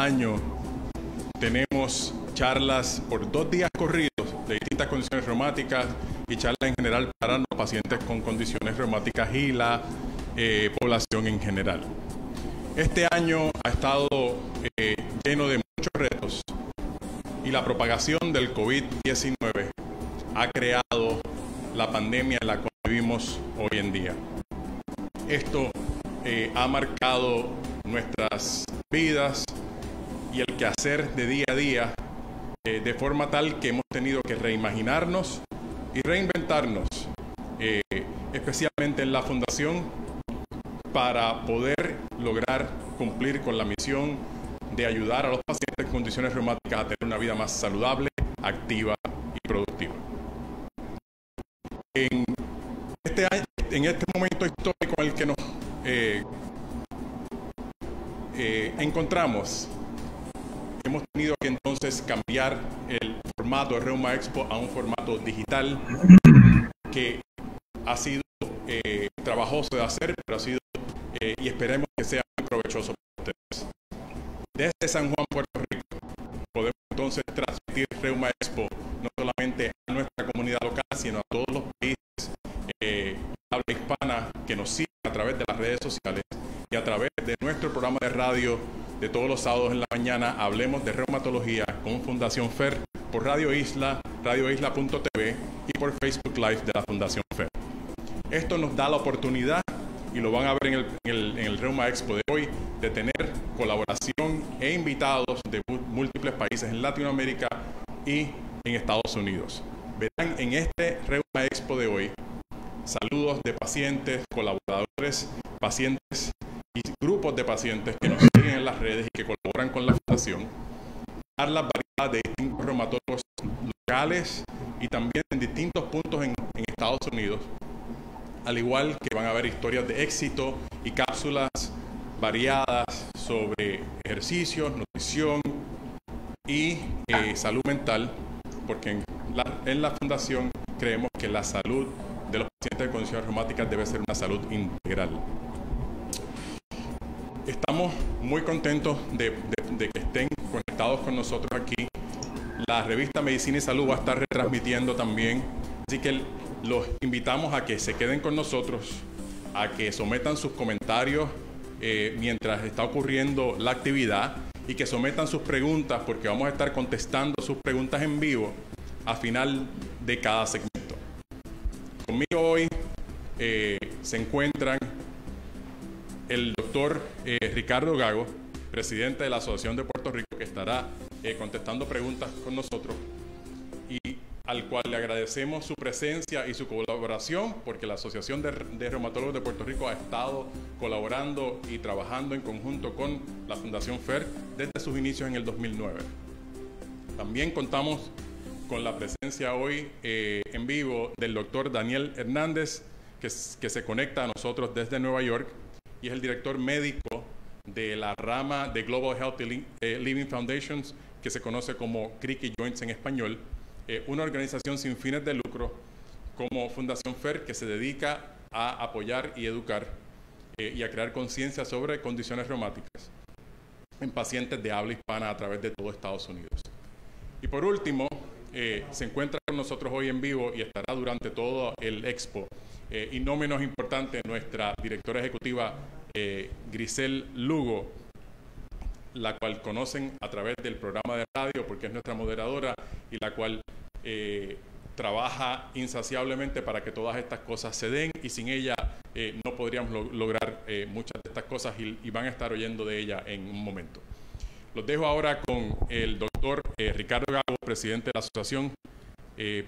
año tenemos charlas por dos días corridos de distintas condiciones reumáticas y charlas en general para los pacientes con condiciones reumáticas y la eh, población en general. Este año ha estado eh, lleno de muchos retos y la propagación del COVID-19 ha creado la pandemia en la cual vivimos hoy en día. Esto eh, ha marcado nuestras vidas y el quehacer de día a día eh, de forma tal que hemos tenido que reimaginarnos y reinventarnos, eh, especialmente en la fundación, para poder lograr cumplir con la misión de ayudar a los pacientes en condiciones reumáticas a tener una vida más saludable, activa y productiva. En este, en este momento histórico en el que nos eh, encontramos, hemos tenido que entonces cambiar el formato de Reuma Expo a un formato digital que ha sido eh, trabajoso de hacer, pero ha sido y esperemos que sea muy provechoso para ustedes. Desde San Juan, Puerto Rico, podemos entonces transmitir Reuma Expo no solamente a nuestra comunidad local, sino a todos los países eh, habla hispana que nos siguen a través de las redes sociales y a través de nuestro programa de radio de todos los sábados en la mañana, hablemos de reumatología con Fundación FER por Radio Isla, radioisla.tv y por Facebook Live de la Fundación FER. Esto nos da la oportunidad y lo van a ver en el, en el, en el Reuma Expo de hoy, de tener colaboración e invitados de múltiples países en Latinoamérica y en Estados Unidos. Verán en este Reuma Expo de hoy saludos de pacientes, colaboradores, pacientes y grupos de pacientes que nos siguen en las redes y que colaboran con la fundación, la variedad de distintos reumatólogos locales y también en distintos puntos en, en Estados Unidos al igual que van a haber historias de éxito y cápsulas variadas sobre ejercicios, nutrición y eh, salud mental, porque en la, en la, fundación creemos que la salud de los pacientes de condiciones reumáticas debe ser una salud integral. Estamos muy contentos de, que estén conectados con nosotros aquí. La revista Medicina y Salud va a estar retransmitiendo también, así que los invitamos a que se queden con nosotros, a que sometan sus comentarios eh, mientras está ocurriendo la actividad y que sometan sus preguntas porque vamos a estar contestando sus preguntas en vivo a final de cada segmento. Conmigo hoy eh, se encuentran el doctor eh, Ricardo Gago, presidente de la Asociación de Puerto Rico, que estará eh, contestando preguntas con nosotros. Y al cual le agradecemos su presencia y su colaboración, porque la Asociación de, de, Reumatólogos de Puerto Rico ha estado colaborando y trabajando en conjunto con la Fundación FER desde sus inicios en el 2009. También contamos con la presencia hoy eh, en vivo del doctor Daniel Hernández, que, que se conecta a nosotros desde Nueva York y es el director médico de la rama de Global Health Living Foundations, que se conoce como Cricky Joints en español eh, una organización sin fines de lucro como Fundación FER que se dedica a apoyar y educar eh, y a crear conciencia sobre condiciones reumáticas en pacientes de habla hispana a través de todo Estados Unidos. Y por último, eh, se encuentra con nosotros hoy en vivo y estará durante todo el expo. Eh, y no menos importante, nuestra directora ejecutiva eh, Grisel Lugo, la cual conocen a través del programa de radio porque es nuestra moderadora y la cual eh, trabaja insaciablemente para que todas estas cosas se den y sin ella no podríamos lo lograr muchas de estas cosas y, y, van a estar oyendo de ella en un momento. Los dejo ahora con el doctor Ricardo Gago, presidente de la asociación,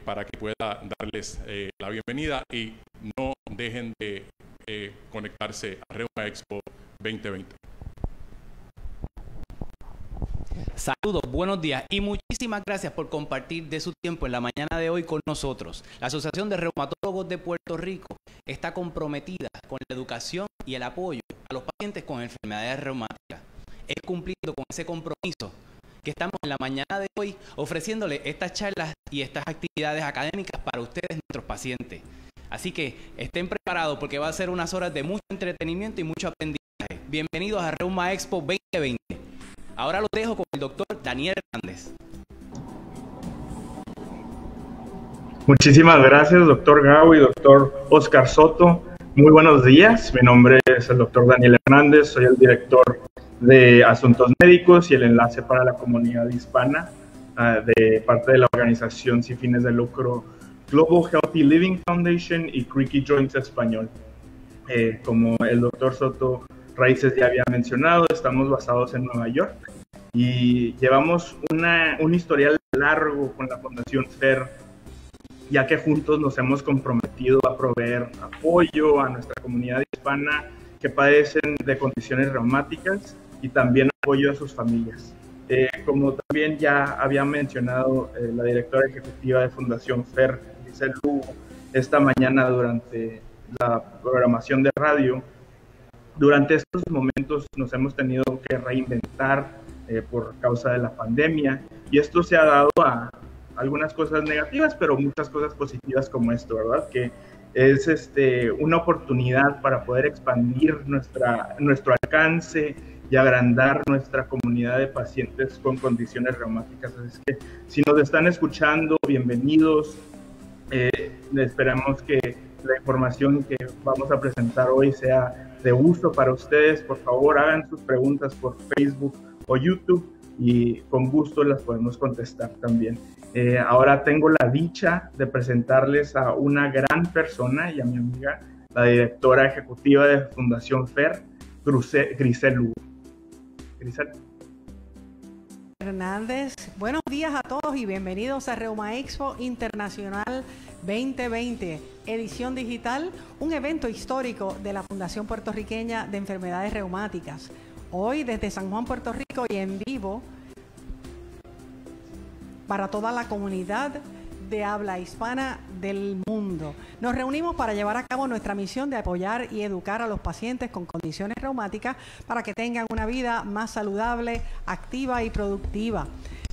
para que pueda darles la bienvenida y no dejen de conectarse a Reuma Expo 2020. Saludos, buenos días y muchísimas gracias por compartir de su tiempo en la mañana de hoy con nosotros. La Asociación de Reumatólogos de Puerto Rico está comprometida con la educación y el apoyo a los pacientes con enfermedades reumáticas. Es cumpliendo con ese compromiso que estamos en la mañana de hoy ofreciéndole estas charlas y estas actividades académicas para ustedes, nuestros pacientes. Así que estén preparados porque va a ser unas horas de mucho entretenimiento y mucho aprendizaje Bienvenidos a Reuma Expo 2020. Ahora lo dejo con el doctor Daniel Hernández. Muchísimas gracias, doctor Gao y doctor Oscar Soto. Muy buenos días. Mi nombre es el doctor Daniel Hernández. Soy el director de Asuntos Médicos y el enlace para la comunidad hispana uh, de parte de la organización sin fines de lucro Global Healthy Living Foundation y Creaky Joints Español. Eh, como el doctor Soto Raíces ya había mencionado, estamos basados en Nueva York y llevamos una, un historial largo con la Fundación FER, ya que juntos nos hemos comprometido a proveer apoyo a nuestra comunidad hispana que padecen de condiciones reumáticas y también apoyo a sus familias. Eh, como también ya había mencionado eh, la directora ejecutiva de Fundación FER, Giselle Lugo, esta mañana durante la programación de radio, durante estos momentos nos hemos tenido que reinventar eh, por causa de la pandemia y esto se ha dado a algunas cosas negativas, pero muchas cosas positivas como esto, ¿verdad? Que es este, una oportunidad para poder expandir nuestra, nuestro alcance y agrandar nuestra comunidad de pacientes con condiciones reumáticas. Así que si nos están escuchando, bienvenidos. Eh, esperamos que la información que vamos a presentar hoy sea de uso para ustedes. Por favor, hagan sus preguntas por Facebook o YouTube y con gusto las podemos contestar también. Eh, ahora tengo la dicha de presentarles a una gran persona y a mi amiga, la directora ejecutiva de Fundación FER, Grisel Lugo. Hernández, buenos días a todos y bienvenidos a Reuma Expo Internacional 2020, edición digital, un evento histórico de la Fundación Puertorriqueña de Enfermedades Reumáticas. Hoy desde San Juan, Puerto Rico y en vivo para toda la comunidad de habla hispana del mundo. Nos reunimos para llevar a cabo nuestra misión de apoyar y educar a los pacientes con condiciones reumáticas para que tengan una vida más saludable, activa y productiva.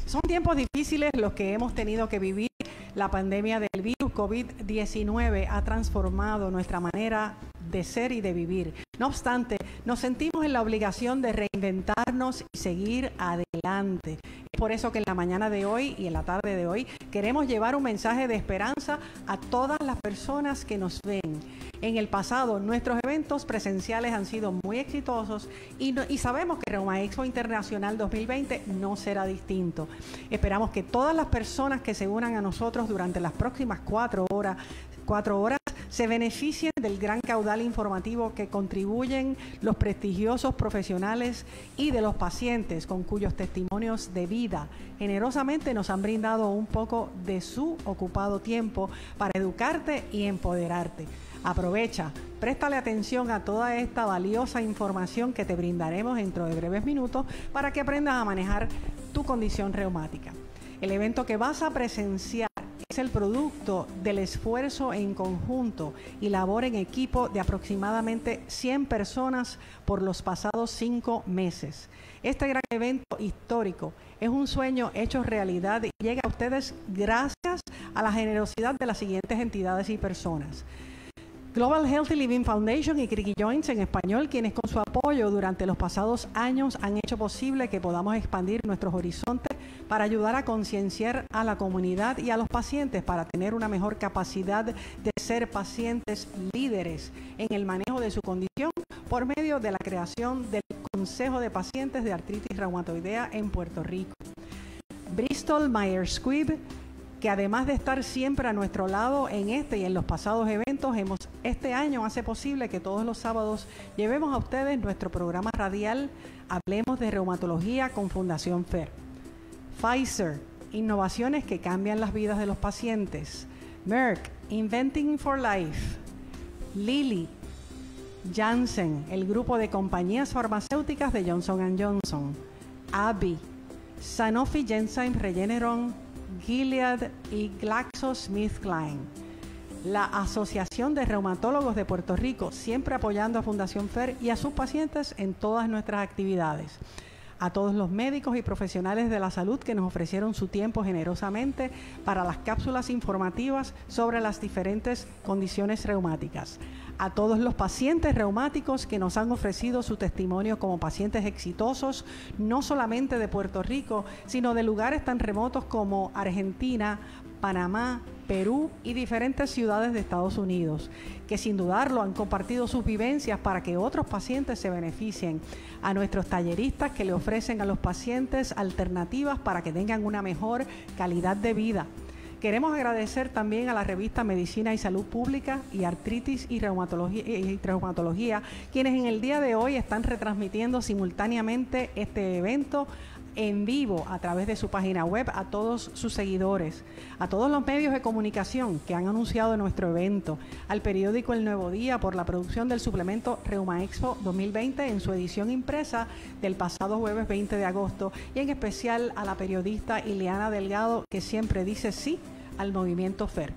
Son tiempos difíciles los que hemos tenido que vivir la pandemia del virus COVID-19 ha transformado nuestra manera de ser y de vivir. No obstante, nos sentimos en la obligación de reinventarnos y seguir adelante. Es por eso que en la mañana de hoy y en la tarde de hoy queremos llevar un mensaje de esperanza a todas las personas que nos ven. En el pasado, nuestros eventos presenciales han sido muy exitosos y, sabemos que Reuma Expo Internacional 2020 no será distinto. Esperamos que todas las personas que se unan a nosotros durante las próximas cuatro horas, cuatro horas se beneficien del gran caudal informativo que contribuyen los prestigiosos profesionales y de los pacientes con cuyos testimonios de vida generosamente nos han brindado un poco de su ocupado tiempo para educarte y empoderarte. Aprovecha, préstale atención a toda esta valiosa información que te brindaremos dentro de breves minutos para que aprendas a manejar tu condición reumática. El evento que vas a presenciar es el producto del esfuerzo en conjunto y labor en equipo de aproximadamente 100 personas por los pasados cinco meses. Este gran evento histórico es un sueño hecho realidad y llega a ustedes gracias a la generosidad de las siguientes entidades y personas. Global Healthy Living Foundation y Cricky Joints en español, quienes con su apoyo durante los pasados años han hecho posible que podamos expandir nuestros horizontes para ayudar a concienciar a la comunidad y a los pacientes para tener una mejor capacidad de ser pacientes líderes en el manejo de su condición por medio de la creación del Consejo de Pacientes de Artritis Reumatoidea en Puerto Rico. Bristol Myers Squibb que además de estar siempre a nuestro lado en este y en los pasados eventos, hemos este año hace posible que todos los sábados llevemos a ustedes nuestro programa radial Hablemos de Reumatología con Fundación FER. Pfizer, innovaciones que cambian las vidas de los pacientes. Merck, Inventing for Life. Lilly, Janssen, el grupo de compañías farmacéuticas de Johnson Johnson. AbbVie, Sanofi Genzyme Regeneron Gilead y GlaxoSmithKline. La Asociación de Reumatólogos de Puerto Rico, siempre apoyando a Fundación FER y a sus pacientes en todas nuestras actividades. A todos los médicos y profesionales de la salud que nos ofrecieron su tiempo generosamente para las cápsulas informativas sobre las diferentes condiciones reumáticas a todos los pacientes reumáticos que nos han ofrecido su testimonio como pacientes exitosos, no solamente de Puerto Rico, sino de lugares tan remotos como Argentina, Panamá, Perú y diferentes ciudades de Estados Unidos, que sin dudarlo han compartido sus vivencias para que otros pacientes se beneficien, a nuestros talleristas que le ofrecen a los pacientes alternativas para que tengan una mejor calidad de vida. Queremos agradecer también a la revista Medicina y Salud Pública y Artritis y Reumatología, quienes en el día de hoy están retransmitiendo simultáneamente este evento en vivo a través de su página web a todos sus seguidores, a todos los medios de comunicación que han anunciado nuestro evento, al periódico El Nuevo Día por la producción del suplemento Reuma Expo 2020 en su edición impresa del pasado jueves 20 de agosto y en especial a la periodista Ileana Delgado que siempre dice sí al movimiento FER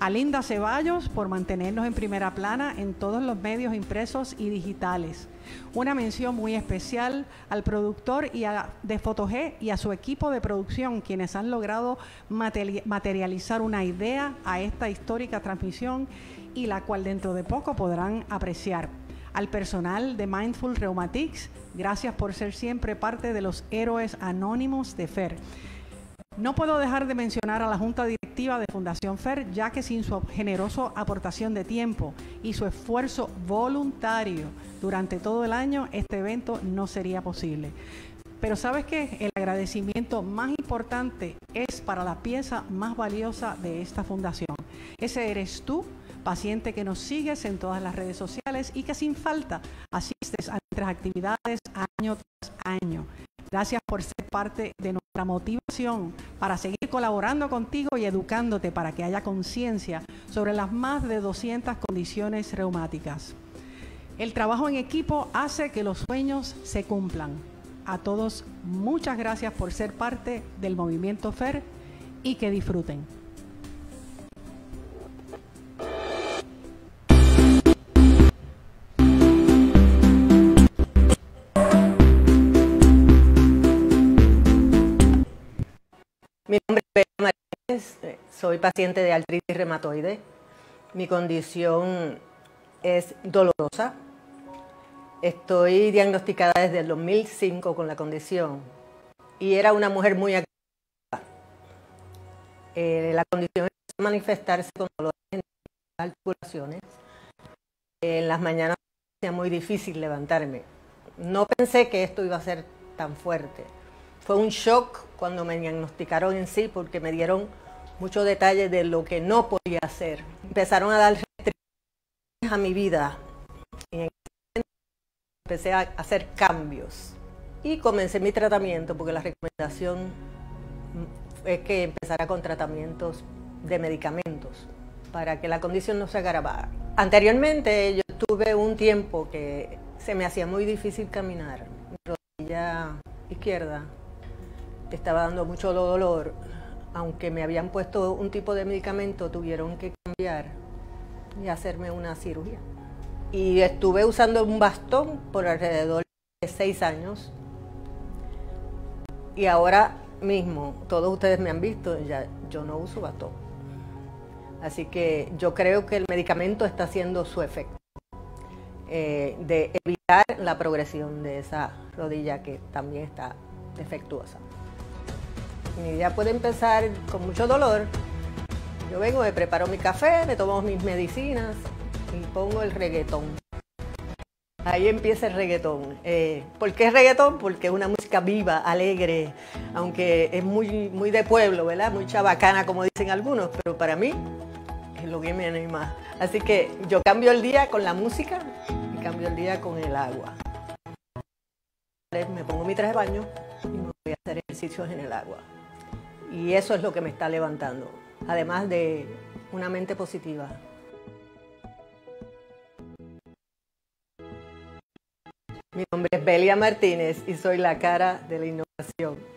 a Linda Ceballos por mantenernos en primera plana en todos los medios impresos y digitales. Una mención muy especial al productor de G y a su equipo de producción, quienes han logrado materializar una idea a esta histórica transmisión y la cual dentro de poco podrán apreciar. Al personal de Mindful Rheumatics, gracias por ser siempre parte de los héroes anónimos de FER. No puedo dejar de mencionar a la Junta Directiva de Fundación FER, ya que sin su generosa aportación de tiempo y su esfuerzo voluntario durante todo el año, este evento no sería posible. Pero sabes qué? El agradecimiento más importante es para la pieza más valiosa de esta fundación. Ese eres tú, paciente que nos sigues en todas las redes sociales y que sin falta asistes a nuestras actividades año tras año. Gracias por ser parte de nuestra motivación para seguir colaborando contigo y educándote para que haya conciencia sobre las más de 200 condiciones reumáticas. El trabajo en equipo hace que los sueños se cumplan. A todos, muchas gracias por ser parte del movimiento FER y que disfruten. Mi nombre es Bea Martínez, soy paciente de artritis reumatoide. Mi condición es dolorosa. Estoy diagnosticada desde el 2005 con la condición y era una mujer muy activa. Eh, la condición a manifestarse con dolores en las articulaciones. En las mañanas era muy difícil levantarme. No pensé que esto iba a ser tan fuerte. Fue un shock cuando me diagnosticaron en sí porque me dieron muchos detalles de lo que no podía hacer. Empezaron a dar a mi vida y empecé a hacer cambios y comencé mi tratamiento porque la recomendación es que empezara con tratamientos de medicamentos para que la condición no se agravara. Anteriormente yo tuve un tiempo que se me hacía muy difícil caminar. Mi rodilla izquierda estaba dando mucho dolor, aunque me habían puesto un tipo de medicamento, tuvieron que cambiar y hacerme una cirugía. Y estuve usando un bastón por alrededor de seis años. Y ahora mismo, todos ustedes me han visto, ya yo no uso bastón. Así que yo creo que el medicamento está haciendo su efecto eh, de evitar la progresión de esa rodilla que también está defectuosa mi día puede empezar con mucho dolor. Yo vengo, me preparo mi café, me tomo mis medicinas y pongo el reggaetón. Ahí empieza el reggaetón. Eh, ¿Por qué reggaetón? Porque es una música viva, alegre, aunque es muy, muy de pueblo, ¿verdad? Muy chabacana, como dicen algunos, pero para mí es lo que me anima. Así que yo cambio el día con la música y cambio el día con el agua. Me pongo mi traje de baño y me voy a hacer ejercicios en el agua. Y eso es lo que me está levantando, además de una mente positiva. Mi nombre es Belia Martínez y soy la cara de la innovación.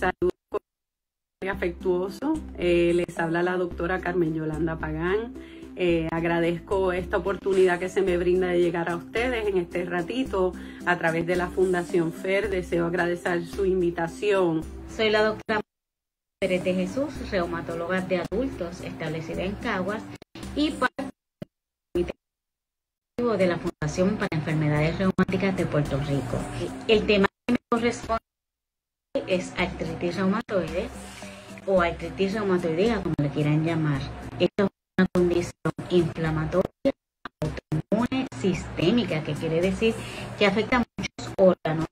Saludo afectuoso. Eh, les habla la doctora Carmen Yolanda Pagán. Eh, agradezco esta oportunidad que se me brinda de llegar a ustedes en este ratito a través de la Fundación FER. Deseo agradecer su invitación. Soy la doctora Pérez de Jesús, reumatóloga de adultos establecida en Caguas y parte de la Fundación para Enfermedades Reumáticas de Puerto Rico. El tema que me corresponde es artritis reumatoide o artritis reumatoidea, como le quieran llamar. Esto es una condición inflamatoria autoinmune sistémica, que quiere decir que afecta a muchos órganos,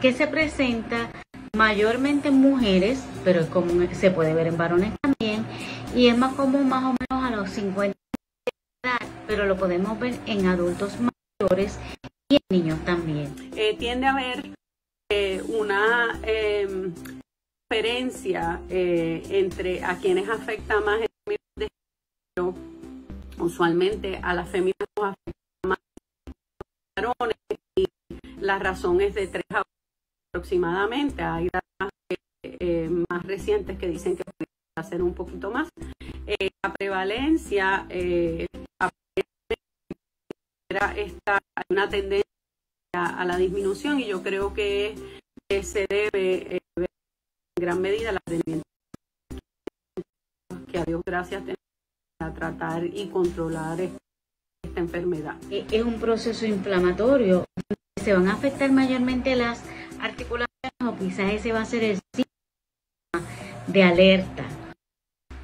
que se presenta mayormente en mujeres, pero es común, se puede ver en varones también, y es más común más o menos a los 50 de edad, pero lo podemos ver en adultos mayores y en niños también. Eh, tiende a haber eh, una em, diferencia eh, entre a quienes afecta más el de usualmente a las féminas afecta más varones y la razón es de tres a aproximadamente. Hay datos eh, más recientes que dicen que puede ser un poquito más. La prevalencia eh, esta, hay una tendencia a, la disminución y yo creo que, se debe ver en gran medida la tendencia que a Dios gracias tenemos para tratar y controlar esta enfermedad. Es un proceso inflamatorio. Se van a afectar mayormente las articulaciones o quizás ese va a ser el síntoma de alerta.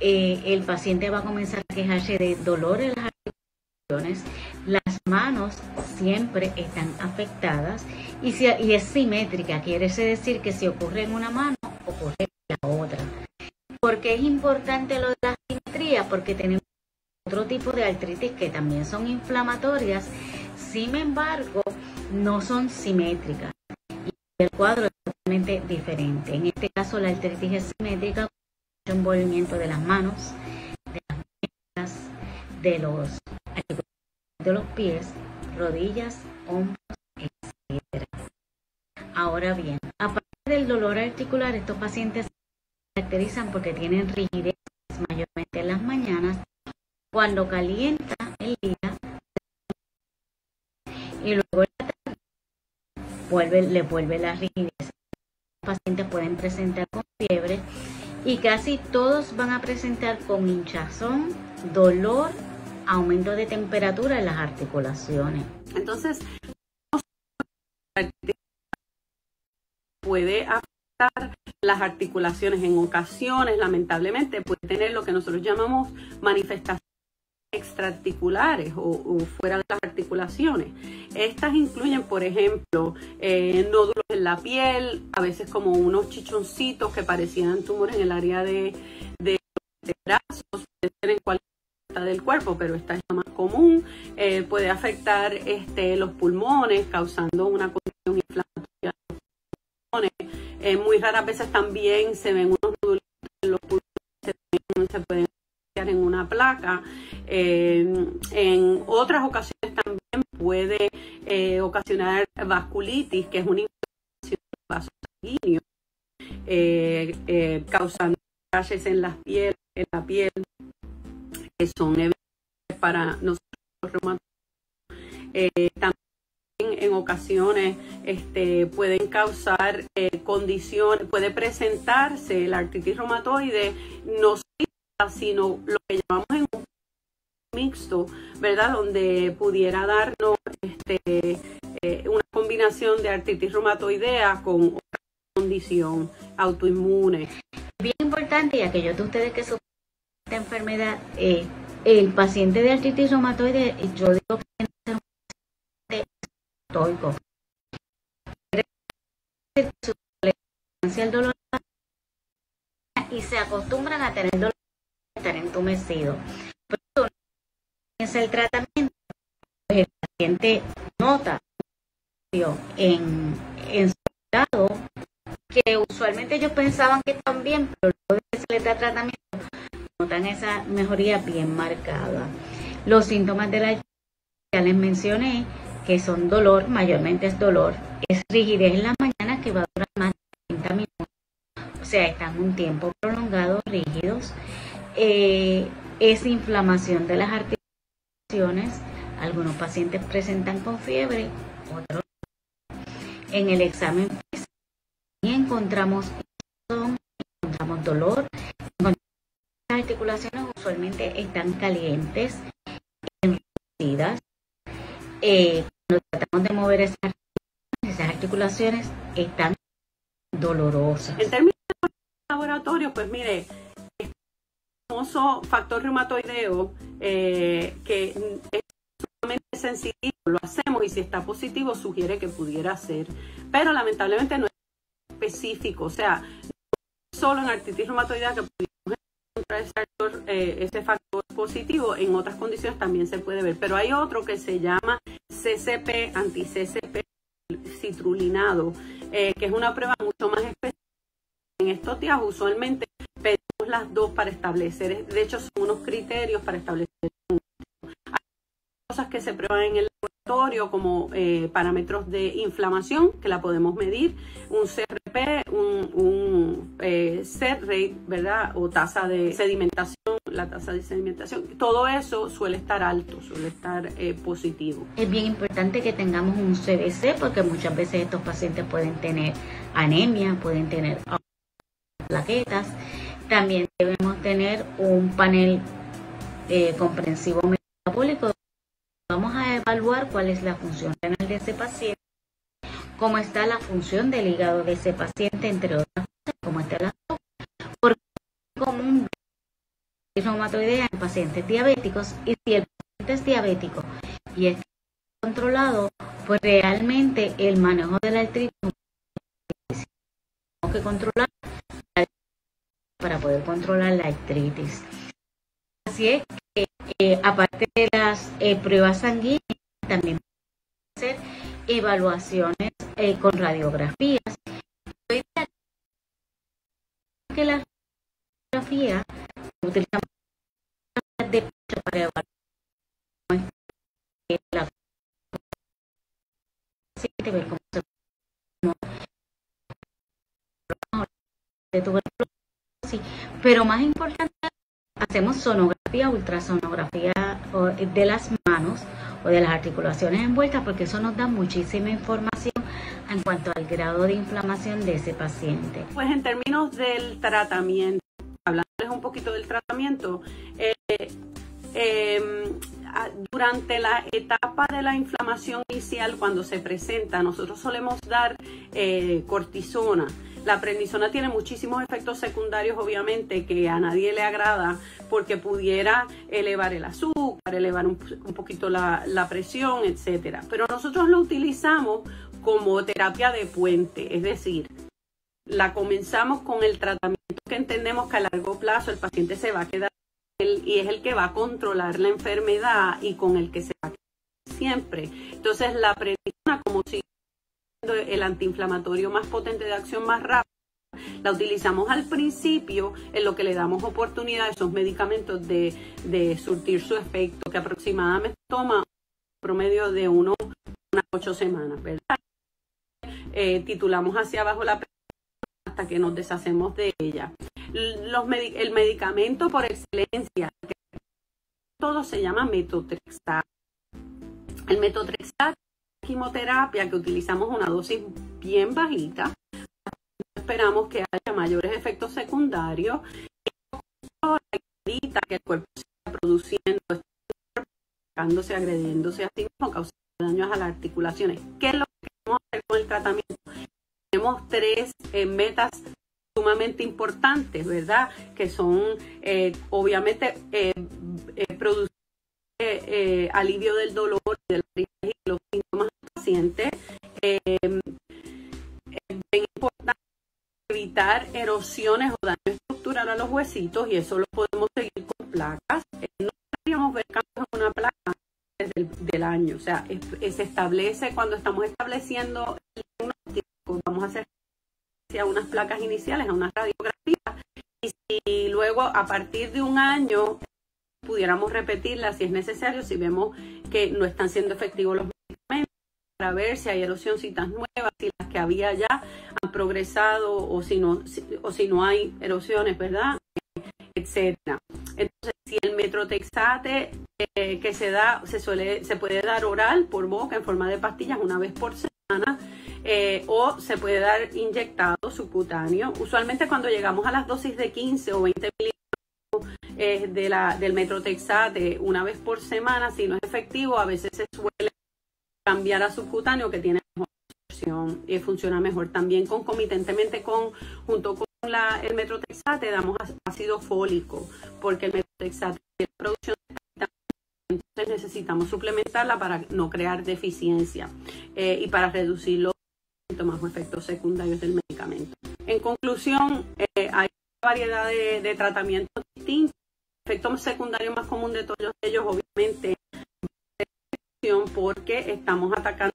Eh, el paciente va a comenzar a quejarse de dolor en las articulaciones, las manos siempre están afectadas y, si, y es simétrica, quiere decir que si ocurre en una mano, ocurre en la otra. Porque es importante lo de la simetría, porque tenemos otro tipo de artritis que también son inflamatorias, sin embargo, no son simétricas el cuadro es totalmente diferente. En este caso, la artritis es simétrica, con envolvimiento de las manos, de las piernas, de los, los pies, rodillas, hombros, etc. Ahora bien, aparte del dolor articular, estos pacientes se caracterizan porque tienen rigidez mayormente en las mañanas, cuando calienta el día y luego vuelve, le vuelve la rigidez. Los pacientes pueden presentar con fiebre y casi todos van a presentar con hinchazón, dolor, aumento de temperatura en las articulaciones. Entonces, puede afectar las articulaciones en ocasiones, lamentablemente, puede tener lo que nosotros llamamos manifestaciones extraarticulares o, fuera de las articulaciones. Estas incluyen, por ejemplo, eh, nódulos en la piel, a veces como unos chichoncitos que parecían tumores en el área de, de, brazos, puede ser en cualquier del cuerpo, pero esta es la más común. Eh, puede afectar este, los pulmones, causando una condición inflamatoria de los pulmones. Eh, muy raras veces también se ven unos nódulos en los pulmones, se pueden en una placa. en otras ocasiones también puede eh, ocasionar vasculitis, que es una inflamación del vaso sanguíneo, eh, eh, causando rayes en la piel, en la piel, que son para nosotros también en ocasiones este, pueden causar condiciones, puede presentarse la artritis reumatoide no sino lo que llamamos en un mixto, ¿verdad? Donde pudiera darnos este, eh, una combinación de artritis reumatoidea con otra condición autoinmune. Bien importante, y aquellos de ustedes que sufren esta enfermedad, eh, el paciente de artritis reumatoide, yo digo que ser un paciente estoico. Dolor y se acostumbran a tener dolor estar entumecido. Pero es el tratamiento, el paciente nota en, en su estado que usualmente ellos pensaban que están bien, pero luego de que se les da tratamiento, notan esa mejoría bien marcada. Los síntomas de la ya les mencioné que son dolor, mayormente es dolor, es rigidez en las mañanas que va a durar más de 30 minutos, sea, están un tiempo prolongado rígidos. Eh, es inflamación de las articulaciones. Algunos pacientes presentan con fiebre, otros en el examen y encontramos encontramos dolor, articulaciones usualmente están calientes, enrojecidas. Eh, cuando tratamos de mover esas articulaciones, esas articulaciones están dolorosas. En términos de laboratorio, pues mire, el famoso factor reumatoideo, eh, que es sumamente sencillo, lo hacemos y si está positivo sugiere que pudiera ser, pero lamentablemente no es específico, o sea, no solo en artritis reumatoidea que encontrar eh, ese factor positivo, en otras condiciones también se puede ver, pero hay otro que se llama CCP, anti-CCP citrulinado, eh, que es una prueba mucho más específica. En estos días usualmente pedimos las dos para establecer, de hecho son unos criterios para establecer cosas que se prueban en el como eh, parámetros de inflamación que la podemos medir, un CRP, un, un eh, set rate, ¿verdad? O tasa de sedimentación, la tasa de sedimentación. Todo eso suele estar alto, suele estar eh, positivo. Es bien importante que tengamos un CBC porque muchas veces estos pacientes pueden tener anemia, pueden tener plaquetas. También debemos tener un panel eh, comprensivo metabólico evaluar cuál es la función renal de ese paciente, cómo está la función del hígado de ese paciente, entre otras cosas, cómo está la porque es común reumatoidea en pacientes diabéticos y si el paciente es diabético y está controlado, pues realmente el manejo de la artritis tenemos que controlar para poder controlar la artritis. Así es que eh, aparte de las eh, pruebas sanguíneas, también hacer evaluaciones eh, con radiografías. Que la radiografía utilizamos de pecho para evaluar la cómo se de pero más importante hacemos sonografía, ultrasonografía de las manos o de las articulaciones envueltas porque eso nos da muchísima información en cuanto al grado de inflamación de ese paciente. Pues en términos del tratamiento, hablándoles un poquito del tratamiento, eh, em, durante la etapa de la inflamación inicial, cuando se presenta, nosotros solemos dar eh, cortisona. La prednisona tiene muchísimos efectos secundarios, obviamente, que a nadie le agrada porque pudiera elevar el azúcar, elevar un, poquito la, presión, etcétera. Pero nosotros lo utilizamos como terapia de puente, es decir, la comenzamos con el tratamiento que entendemos que a largo plazo el paciente se va a quedar y es el que va a controlar la enfermedad y con el que se va a quedar siempre. Entonces la prednisona como si el antiinflamatorio más potente de acción más rápida. La utilizamos al principio en lo que le damos oportunidad a esos medicamentos de, surtir su efecto, que aproximadamente toma un promedio de uno, unas ocho semanas, ¿verdad? Eh, titulamos hacia abajo la hasta que nos deshacemos de ella. Los el medicamento por excelencia, todo se llama metotrexato. El metotrexato quimioterapia que utilizamos una dosis bien bajita. Esperamos que haya mayores efectos secundarios. Evita que el cuerpo siga produciendo, atacándose, agrediéndose a sí mismo, causando daños a las articulaciones. ¿Qué es lo que queremos hacer con el tratamiento? Tenemos tres eh, metas sumamente importantes, ¿verdad? Que son, eh, obviamente, eh, producir alivio del dolor y de los síntomas Eh, es bien importante evitar erosiones o daño estructural a los huesitos y eso lo podemos seguir con placas. Eh, no deberíamos ver cambios en una placa desde el año. O sea, se establece cuando estamos estableciendo el diagnóstico, vamos a hacer unas placas iniciales, a unas radiografías y si luego a partir de un año pudiéramos repetirla si es necesario, si vemos que no están siendo efectivos los para ver si hay erosioncitas nuevas, si las que había ya han progresado o si no, o si no hay erosiones, ¿verdad? Etcétera. Entonces, si el metrotexate eh, que se da, se suele, se puede dar oral por boca en forma de pastillas una vez por semana, eh, o se puede dar inyectado subcutáneo. Usualmente cuando llegamos a las dosis de 15 o 20 miligramos eh, de la, del metrotexate una vez por semana, si no es efectivo, a veces se suele cambiar a subcutáneo que tiene mejor absorción y funciona mejor. También concomitentemente con, junto con la, el metrotexate damos ácido fólico, porque el metrotexate tiene producción de entonces necesitamos suplementarla para no crear deficiencia eh, y para reducir los síntomas o efectos secundarios del medicamento. En conclusión, eh, hay una variedad de, de, tratamientos distintos. El efecto secundario más común de todos ellos, obviamente, porque estamos atacando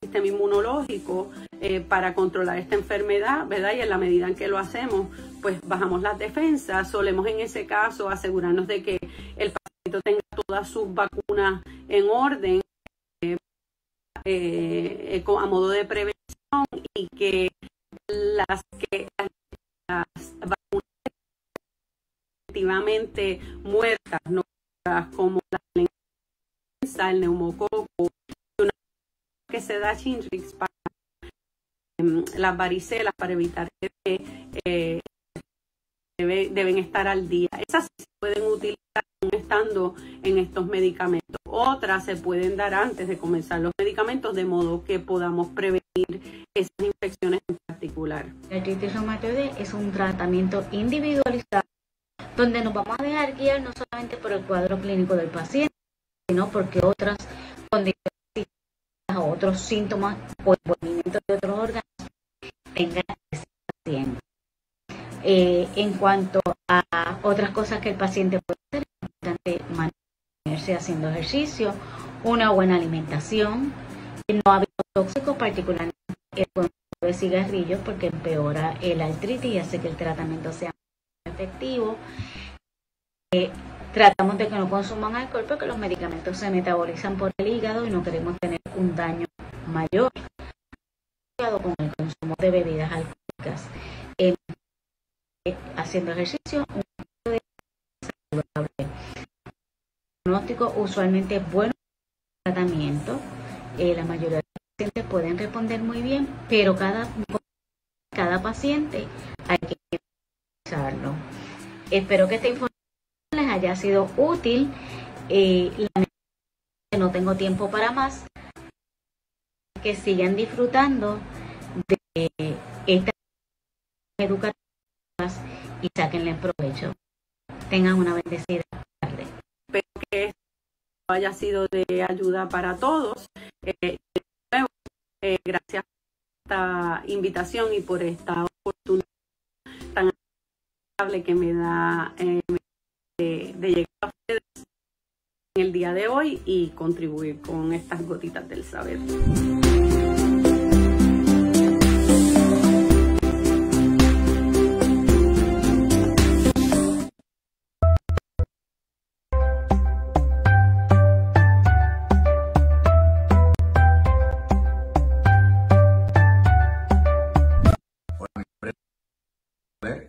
el sistema inmunológico eh, para controlar esta enfermedad, ¿verdad? Y en la medida en que lo hacemos, pues bajamos las defensas. Solemos en ese caso asegurarnos de que el paciente tenga todas sus vacunas en orden eh, eh, a modo de prevención y que las que las vacunas efectivamente muertas, no como la el neumococo, una que se da Chinrix para um, las varicelas para evitar que eh, debe, deben estar al día. Esas se pueden utilizar estando en estos medicamentos. Otras se pueden dar antes de comenzar los medicamentos de modo que podamos prevenir esas infecciones en particular. La artritis reumatoide es un tratamiento individualizado donde nos vamos a dejar guiar no solamente por el cuadro clínico del paciente, sino porque otras condiciones o otros síntomas o el movimiento de otros órganos tengan ese paciente. Eh, en cuanto a otras cosas que el paciente puede hacer, es importante mantenerse haciendo ejercicio, una buena alimentación, no hábitos tóxicos, particularmente el consumo de cigarrillos, porque empeora el artritis y hace que el tratamiento sea efectivo. Eh, Tratamos de que no consuman alcohol porque los medicamentos se metabolizan por el hígado y no queremos tener un daño mayor con el consumo de bebidas alcohólicas. Eh, haciendo ejercicio, un de saludable. El diagnóstico usualmente bueno tratamiento. Eh, la mayoría de los pacientes pueden responder muy bien, pero cada, cada paciente hay que utilizarlo. Espero que esta información haya sido útil. Eh, no tengo tiempo para más. Que sigan disfrutando de estas educativas y saquenle provecho. Tengan una bendecida tarde. Espero que haya sido de ayuda para todos. Eh, eh, gracias por esta invitación y por esta oportunidad tan agradable que me da. Eh, de, llegar a ustedes en el día de hoy y contribuir con estas gotitas del saber.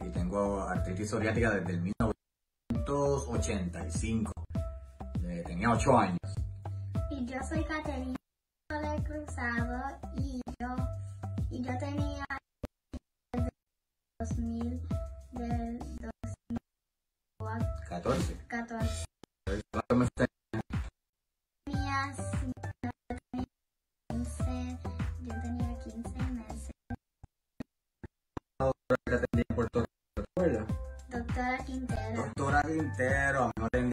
y tengo artritis psoriática desde el 1900 1985. Eh, tenía 8 años. Y yo soy Caterina Cruzado y yo, y yo tenía desde 2000, del 2014. 14. 14. Quintero, a mí atendió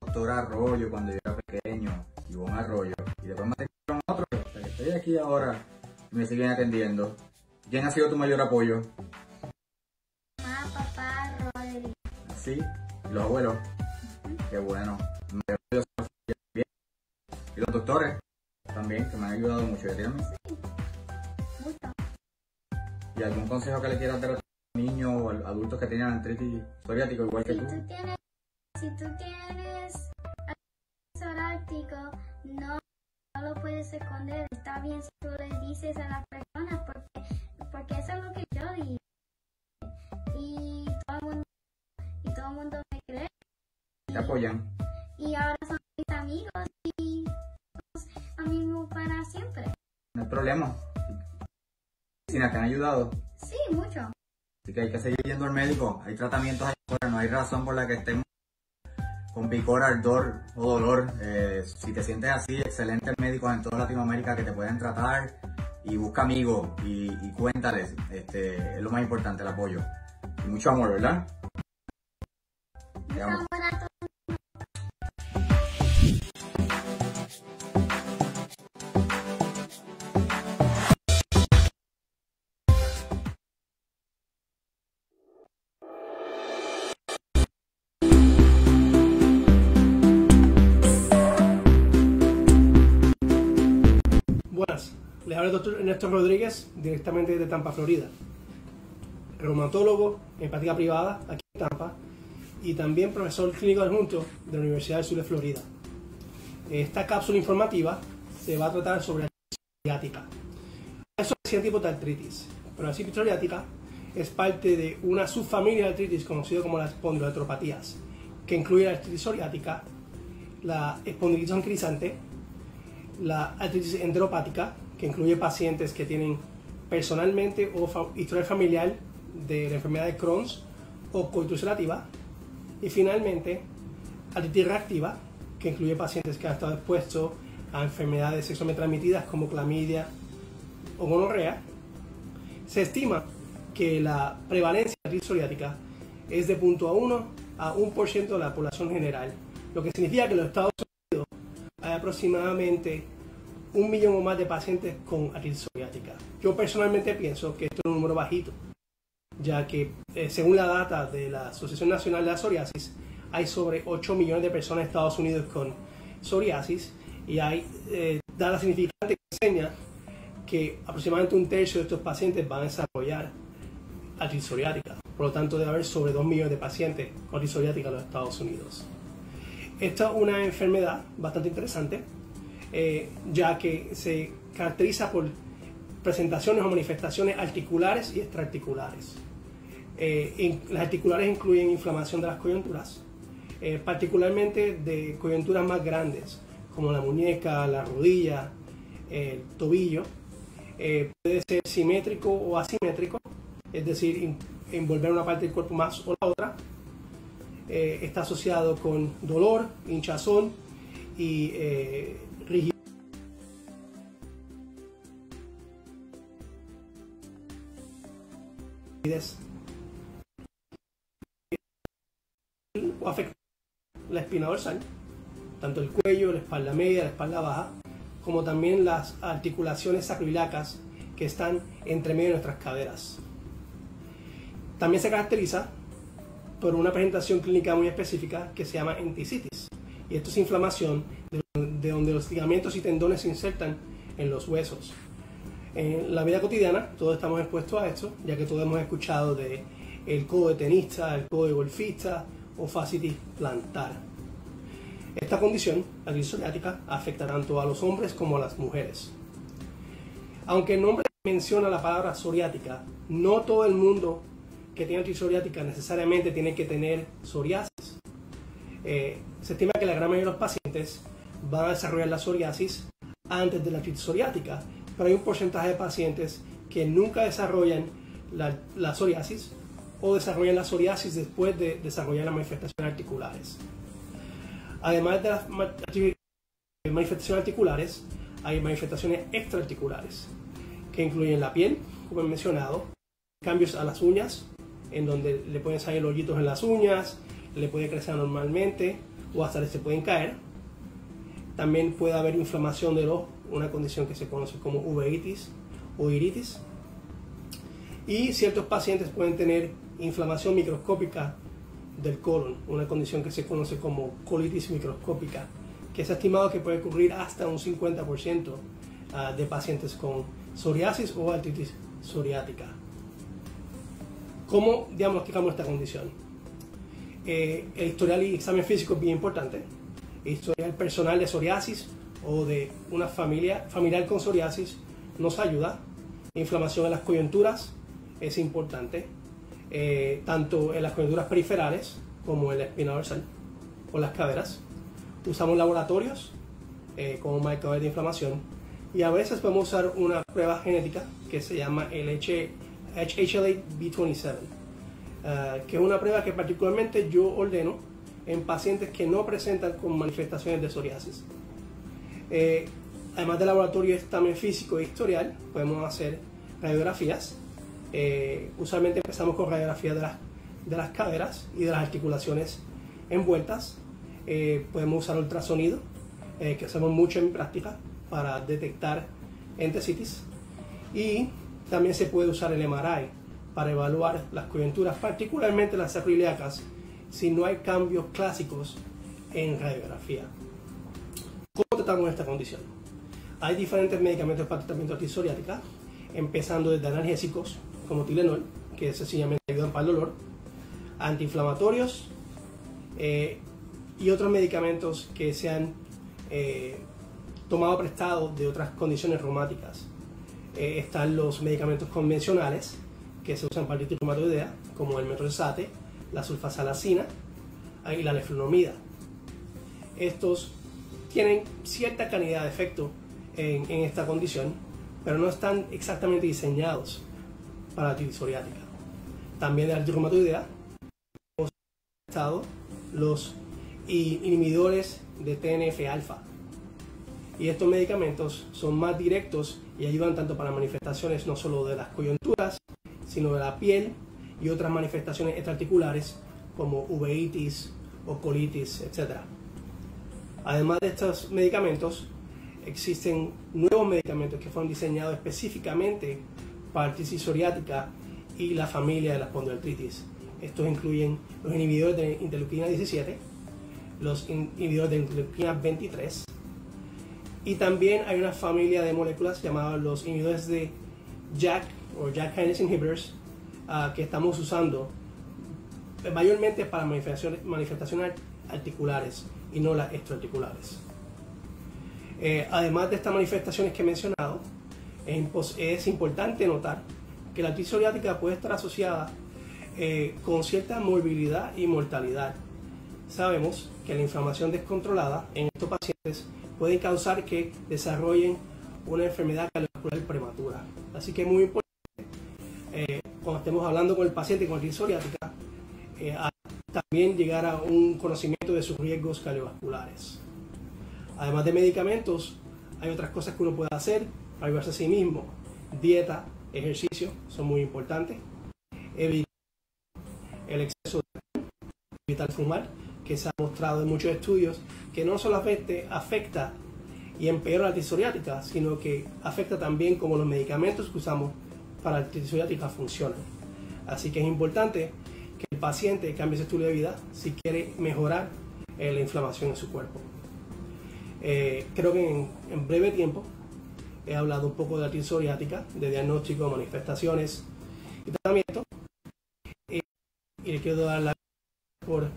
doctora Arroyo cuando yo era pequeño, un Arroyo, y después me atendieron otro, hasta que estoy aquí ahora y me siguen atendiendo. ¿Quién ha sido tu mayor apoyo? Picor, ardor o dolor. Eh, si te sientes así, excelentes médicos en toda Latinoamérica que te pueden tratar. Y busca amigos y, y cuéntales. Este, es lo más importante, el apoyo. Y mucho amor, ¿verdad? Te amo. Habla el doctor Ernesto Rodríguez, directamente de Tampa, Florida. Reumatólogo en práctica privada aquí en Tampa y también profesor clínico adjunto de la Universidad del Sur de Florida. Esta cápsula informativa se va a tratar sobre la artritis psoriática. Es un tipo de artritis, pero la psoriática es parte de una subfamilia de artritis conocida como las espondiloartropatías, que incluye la artritis psoriática, la espondilitis anquilosante, la artritis enteropática, que incluye pacientes que tienen personalmente o fa- historial familiar de la enfermedad de Crohn's o coitus ulcerativa, y finalmente artritis reactiva, que incluye pacientes que han estado expuestos a enfermedades sexualmente transmitidas como clamidia o gonorrea. Se estima que la prevalencia de artritis psoriática es de 0.1 a 1% de la población general, lo que significa que en los Estados Unidos hay aproximadamente un millón o más de pacientes con artritis psoriática. Yo personalmente pienso que esto es un número bajito, ya que eh, según la data de la Asociación Nacional de la Psoriasis, hay sobre 8 millones de personas en Estados Unidos con psoriasis y hay eh, datos significantes que enseñan que aproximadamente un tercio de estos pacientes van a desarrollar artritis psoriática. Por lo tanto, debe haber sobre 2 millones de pacientes con artritis psoriática en los Estados Unidos. Esta es una enfermedad bastante interesante, eh, ya que se caracteriza por presentaciones o manifestaciones articulares y extraarticulares. Eh, in- las articulares incluyen inflamación de las coyunturas, eh, particularmente de coyunturas más grandes, como la muñeca, la rodilla, el tobillo. Eh, puede ser simétrico o asimétrico, es decir, in- envolver una parte del cuerpo más o la otra. Eh, está asociado con dolor, hinchazón y rigidez. O afecta la espina dorsal, tanto el cuello, la espalda media, la espalda baja, como también las articulaciones sacroiliacas que están entre medio de nuestras caderas. También se caracteriza por una presentación clínica muy específica que se llama enticitis. Y esto es inflamación de, de donde los ligamentos y tendones se insertan en los huesos. En la vida cotidiana todos estamos expuestos a esto, ya que todos hemos escuchado de el codo de tenista, el codo de golfista o fascitis plantar. Esta condición, la artritis psoriática, afecta tanto a los hombres como a las mujeres. Aunque el nombre menciona la palabra psoriática, no todo el mundo que tiene artritis psoriática necesariamente tiene que tener psoriasis. Eh, se estima que la gran mayoría de los pacientes van a desarrollar la psoriasis antes de la artritis psoriática, pero hay un porcentaje de pacientes que nunca desarrollan la, la psoriasis o desarrollan la psoriasis después de desarrollar las manifestaciones articulares. Además de las arti- manifestaciones articulares, hay manifestaciones extraarticulares, que incluyen la piel, como he mencionado, cambios a las uñas, en donde le pueden salir hoyitos en las uñas, le puede crecer normalmente o hasta se pueden caer. También puede haber inflamación del ojo, una condición que se conoce como uveitis o iritis. Y ciertos pacientes pueden tener inflamación microscópica del colon, una condición que se conoce como colitis microscópica, que ha estimado que puede ocurrir hasta un 50% ah, de pacientes con psoriasis o artritis psoriática. ¿Cómo diagnosticamos esta condición? Eh, el historial y examen físico es bien importante. Historial personal de psoriasis o de una familia familiar con psoriasis nos ayuda. Inflamación en las coyunturas es importante, eh, tanto en las coyunturas periferales como el espina dorsal o las caderas. Usamos laboratorios eh, como marcadores de inflamación y a veces podemos usar una prueba genética que se llama el HLA-B27, eh, que es una prueba que particularmente yo ordeno en pacientes que no presentan con manifestaciones de psoriasis. Eh, además del laboratorio examen físico e historial, podemos hacer radiografías. usualmente empezamos con radiografías de las, de las caderas y de las articulaciones envueltas. podemos usar ultrasonido eh, que hacemos mucho en práctica para detectar entesitis. Y también se puede usar el MRI para evaluar las coyunturas, particularmente las sacroiliacas, si no hay cambios clásicos en radiografía. ¿Cómo tratamos esta condición? Hay diferentes medicamentos para tratamiento de psoriática, empezando desde analgésicos como Tilenol, que sencillamente ayudan para el dolor, antiinflamatorios eh, y otros medicamentos que sean eh, tomado prestado de otras condiciones reumáticas. Eh, están los medicamentos convencionales que se usan para artritis reumatoidea, como el metrosate, la sulfasalacina y la leflunomida. Estos tienen cierta calidad de efecto en, esta condición, pero no están exactamente diseñados para la artritis psoriática. También de la artritis reumatoidea hemos estado los inhibidores de TNF-alfa. Y estos medicamentos son más directos y ayudan tanto para manifestaciones no solo de las coyunturas, sino de la piel y otras manifestaciones extraarticulares como uveitis o colitis, etc. Además de estos medicamentos, existen nuevos medicamentos que fueron diseñados específicamente para artritis psoriática y la familia de la espondioartritis. Estos incluyen los inhibidores de interleuquina 17, los inhibidores de interleuquina 23. Y también hay una familia de moléculas llamadas los inhibidores de JAK o JAK kinase inhibitors ah, que estamos usando mayormente para manifestaciones, manifestaciones articulares y no las extraarticulares. Eh, además de estas manifestaciones que he mencionado, es, importante notar que la artritis psoriática puede estar asociada eh, con cierta morbilidad y mortalidad. Sabemos que la inflamación descontrolada en estos pacientes puede causar que desarrollen una enfermedad cardiovascular prematura. Así que es muy importante eh, cuando estemos hablando con el paciente con artritis psoriática, eh, también llegar a un conocimiento de sus riesgos cardiovasculares. Además de medicamentos, hay otras cosas que uno puede hacer para ayudarse a sí mismo. Dieta, ejercicio son muy importantes. Evitar el exceso de evitar fumar que se ha mostrado en muchos estudios que no solamente afecta y empeora la artritis psoriática, sino que afecta también como los medicamentos que usamos para la artritis psoriática. Así que es importante que el paciente cambie su estilo de vida si quiere mejorar eh, la inflamación en su cuerpo. Eh, creo que en, breve tiempo he hablado un poco de artritis psoriática, de diagnóstico, manifestaciones y tratamiento. Eh, y le quiero dar la por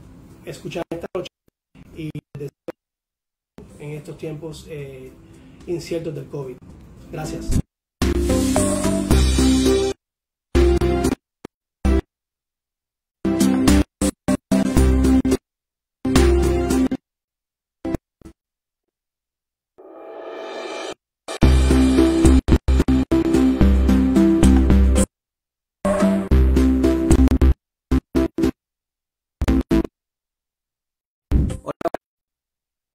escuchar esta noche y en estos tiempos eh, inciertos del COVID. Gracias.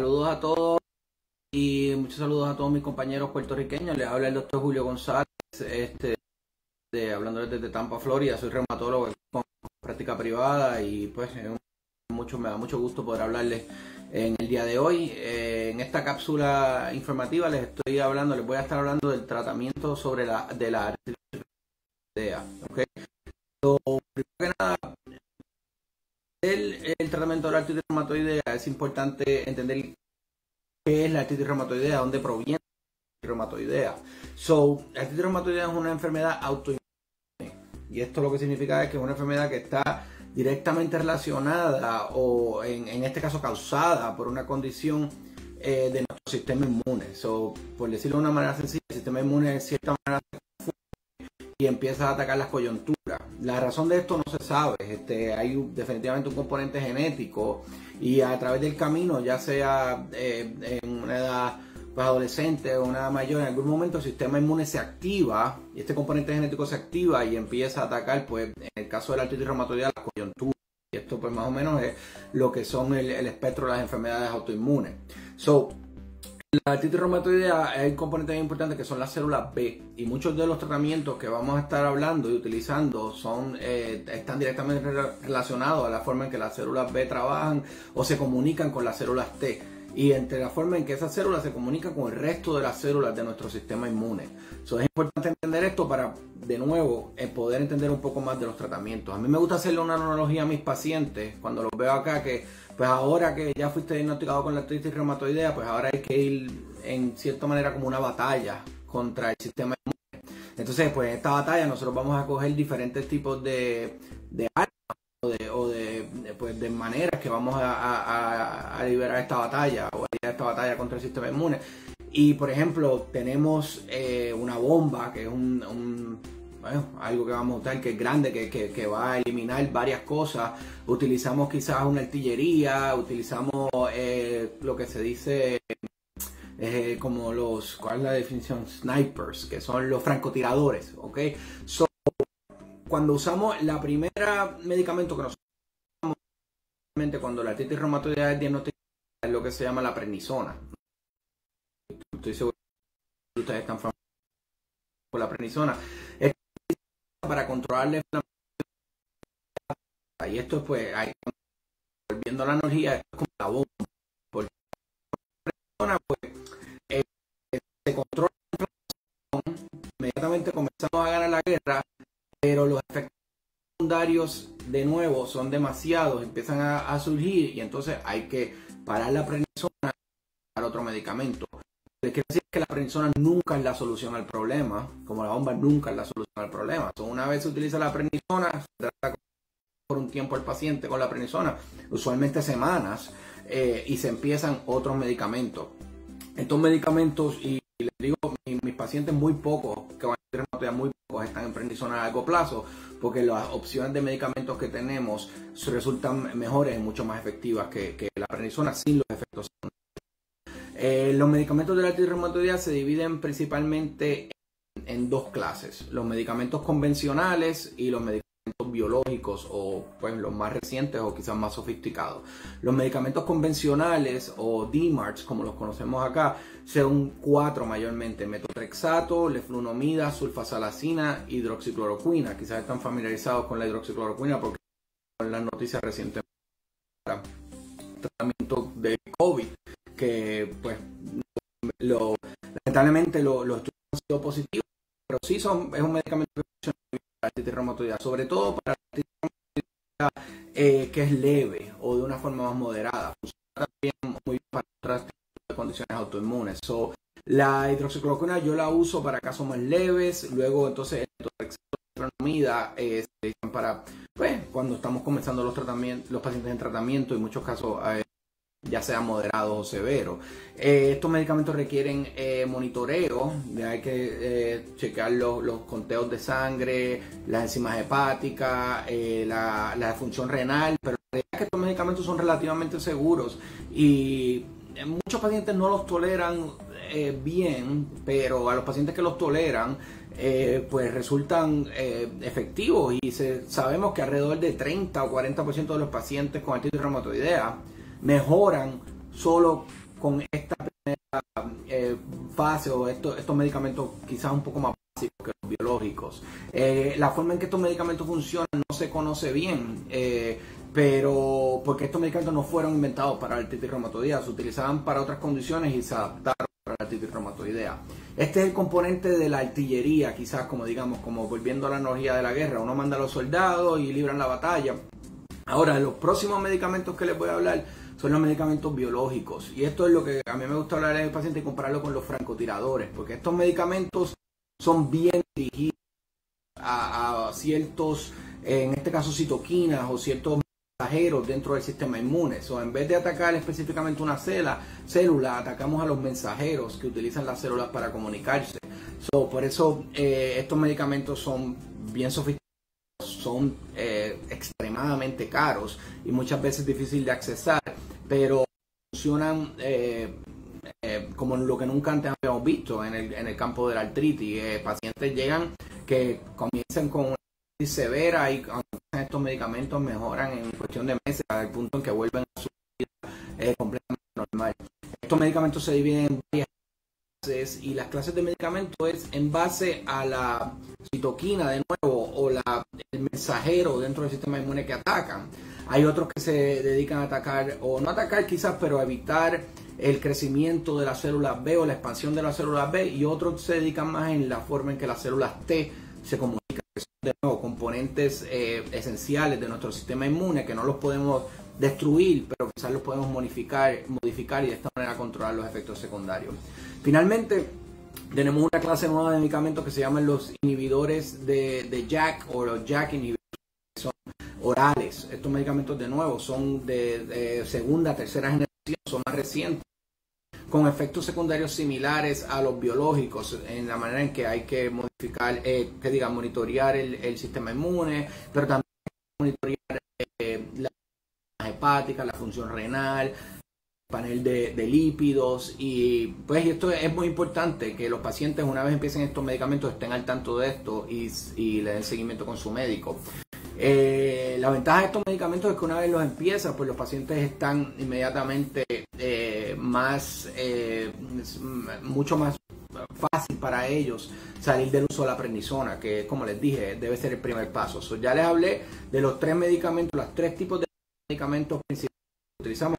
Saludos a todos y muchos saludos a todos mis compañeros puertorriqueños. Les habla el doctor Julio González, este, hablando desde Tampa, Florida. Soy reumatólogo con práctica privada y pues mucho, me da mucho gusto poder hablarles en el día de hoy. Eh, en esta cápsula informativa les estoy hablando, les voy a estar hablando del tratamiento sobre la de la artritis ¿okay? primero que nada, el, tratamiento de la artritis reumatoidea es importante entender qué es la artritis reumatoidea, dónde proviene la artritis reumatoidea. So, la artritis reumatoidea es una enfermedad autoinmune y esto lo que significa es que es una enfermedad que está directamente relacionada o en, en este caso causada por una condición eh, de nuestro sistema inmune. So, por decirlo de una manera sencilla, el sistema inmune de cierta manera y empieza a atacar las coyunturas la razón de esto no se sabe. Este, hay definitivamente un componente genético y a través del camino, ya sea eh, en una edad pues, adolescente o una edad mayor, en algún momento el sistema inmune se activa y este componente genético se activa y empieza a atacar, pues en el caso de la artritis reumatoidea, la coyuntura. Y esto pues más o menos es lo que son el, el espectro de las enfermedades autoinmunes. So, la artritis reumatoidea hay un componente muy importante que son las células B y muchos de los tratamientos que vamos a estar hablando y utilizando son eh, están directamente re- relacionados a la forma en que las células B trabajan o se comunican con las células T y entre la forma en que esas células se comunican con el resto de las células de nuestro sistema inmune. So, es importante entender esto para, de nuevo, eh, poder entender un poco más de los tratamientos. A mí me gusta hacerle una analogía a mis pacientes cuando los veo acá que, pues ahora que ya fuiste diagnosticado con la artritis reumatoidea, pues ahora hay que ir en cierta manera como una batalla contra el sistema inmune. Entonces, pues en esta batalla nosotros vamos a coger diferentes tipos de, de o de, pues, de maneras que vamos a, liberar esta batalla o a esta batalla contra el sistema inmune. Y por ejemplo, tenemos eh, una bomba que es un, bueno, algo que vamos a usar que es grande, que, que- va a eliminar varias cosas. Utilizamos quizás una artillería, utilizamos eh, lo que se dice eh, como los, ¿cuál es la definición? Snipers, que son los francotiradores, ¿ok? Cuando usamos la primera medicamento que nosotros usamos cuando la artritis reumatoidea es diagnosticada es lo que se llama la prednisona. Estoy seguro que ustedes están familiarizados con la prednisona. Es para controlar la inflamación. Y esto pues, hay, volviendo a la analogía, es como la bomba. Porque la pues, eh, se controla la inflamación, inmediatamente comenzamos a ganar la guerra, pero los efectos secundarios de nuevo son demasiados, empiezan a, surgir y entonces hay que parar la prednisona para otro medicamento. Lo que quiere decir que la prednisona nunca es la solución al problema, como la bomba nunca es la solución al problema. So, una vez se utiliza la prednisona, se trata por un tiempo el paciente con la prednisona, usualmente semanas, eh, y se empiezan otros medicamentos. Estos medicamentos, y les digo, mi- mis pacientes muy pocos, que van a tener reumatoidea, muy pocos están en prednisona a largo plazo, porque las opciones de medicamentos que tenemos resultan mejores y mucho más efectivas que, que la prednisona sin los efectos eh, los medicamentos de la artritis se dividen principalmente en, en dos clases, los medicamentos convencionales y los medicamentos biológicos o pues los más recientes o quizás más sofisticados. Los medicamentos convencionales o DMARDs como los conocemos acá son cuatro mayormente, metotrexato, leflunomida, sulfasalacina, hidroxicloroquina. Quizás están familiarizados con la hidroxicloroquina porque con las noticias recientes tratamiento de COVID que pues lo, lamentablemente lo- los estudios han sido positivos, pero sí son, es un medicamento que la artritis reumatoidea, sobre todo para la artritis reumatoidea eh, que es leve o de una forma más moderada. Funciona también muy bien para otras condiciones autoinmunes. So, la hidroxicloroquina yo la uso para casos más leves, luego entonces metotrexato, eh, usan para pues, cuando estamos comenzando los tratamientos, los pacientes en tratamiento, en muchos casos eh, ya sea moderado o severo. Eh, estos medicamentos requieren eh, monitoreo, hay que eh, checar los, conteos de sangre, las enzimas hepáticas, eh, la, función renal, pero la realidad es que estos medicamentos son relativamente seguros y eh, muchos pacientes no los toleran bien, pero a los pacientes que los toleran, pues resultan efectivos y sabemos que alrededor de 30 o 40% de los pacientes con artritis reumatoidea mejoran solo con esta primera eh, fase o estos, estos medicamentos quizás un poco más básicos que los biológicos. Eh, la forma en que estos medicamentos funcionan no se conoce bien, eh, pero porque estos medicamentos no fueron inventados para la artritis reumatoidea, se utilizaban para otras condiciones y se adaptaron para la artritis. Este es el componente de la artillería, quizás como digamos, como volviendo a la analogía de la guerra, uno manda a los soldados y libran la batalla. Ahora, los próximos medicamentos que les voy a hablar son los medicamentos biológicos. Y esto es lo que a mí me gusta hablar en el paciente y compararlo con los francotiradores, porque estos medicamentos son bien dirigidos a, a ciertos, en este caso, citoquinas o ciertos mensajeros dentro del sistema inmune. O en vez de atacar específicamente una célula, célula, atacamos a los mensajeros que utilizan las células para comunicarse. So, por eso eh, estos medicamentos son bien sofisticados, son eh, extremadamente caros y muchas veces difícil de accesar, pero funcionan eh, eh, como lo que nunca antes habíamos visto en el, en el campo de la artritis. pacientes llegan que comienzan con una artritis severa y estos medicamentos mejoran en cuestión de meses al punto en que vuelven a su vida completamente normal. Estos medicamentos se dividen en varias y las clases de medicamentos es en base a la citoquina de nuevo o la, el mensajero dentro del sistema inmune que atacan. Hay otros que se dedican a atacar o no atacar quizás, pero a evitar el crecimiento de las células B o la expansión de las células B y otros se dedican más en la forma en que las células T se comunican, que son de nuevo componentes eh, esenciales de nuestro sistema inmune que no los podemos destruir, pero quizás los podemos modificar, modificar y de esta manera controlar los efectos secundarios. Finalmente, tenemos una clase nueva de medicamentos que se llaman los inhibidores de, de o los JAK inhibidores son orales. Estos medicamentos de nuevo son de, segunda, tercera generación, son más recientes con efectos secundarios similares a los biológicos en la manera en que hay que modificar, eh, que diga, monitorear el, sistema inmune, pero también monitorear eh, la hepática, la función renal, panel de, lípidos y pues esto es muy importante que los pacientes una vez empiecen estos medicamentos estén al tanto de esto y, le den seguimiento con su médico. Eh, la ventaja de estos medicamentos es que una vez los empiezan, pues los pacientes están inmediatamente eh, más, eh, mucho más fácil para ellos salir del uso de la prednisona, que como les dije, debe ser el primer paso. ya les hablé de los tres medicamentos, los tres tipos de medicamentos principales que utilizamos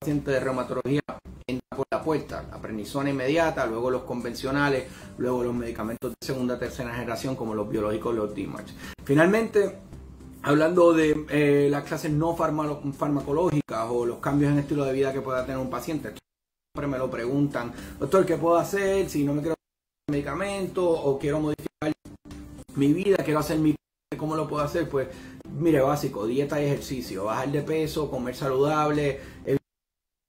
paciente de reumatología entra por la puerta, la prednisona inmediata, luego los convencionales, luego los medicamentos de segunda, tercera generación como los biológicos, los DMARS. Finalmente, hablando de eh, las clases no farmacológicas o los cambios en estilo de vida que pueda tener un paciente, siempre me lo preguntan, doctor, ¿qué puedo hacer si no me quiero medicamento o quiero modificar mi vida, quiero hacer mi ¿Cómo lo puedo hacer? Pues mire, básico, dieta y ejercicio, bajar de peso, comer saludable,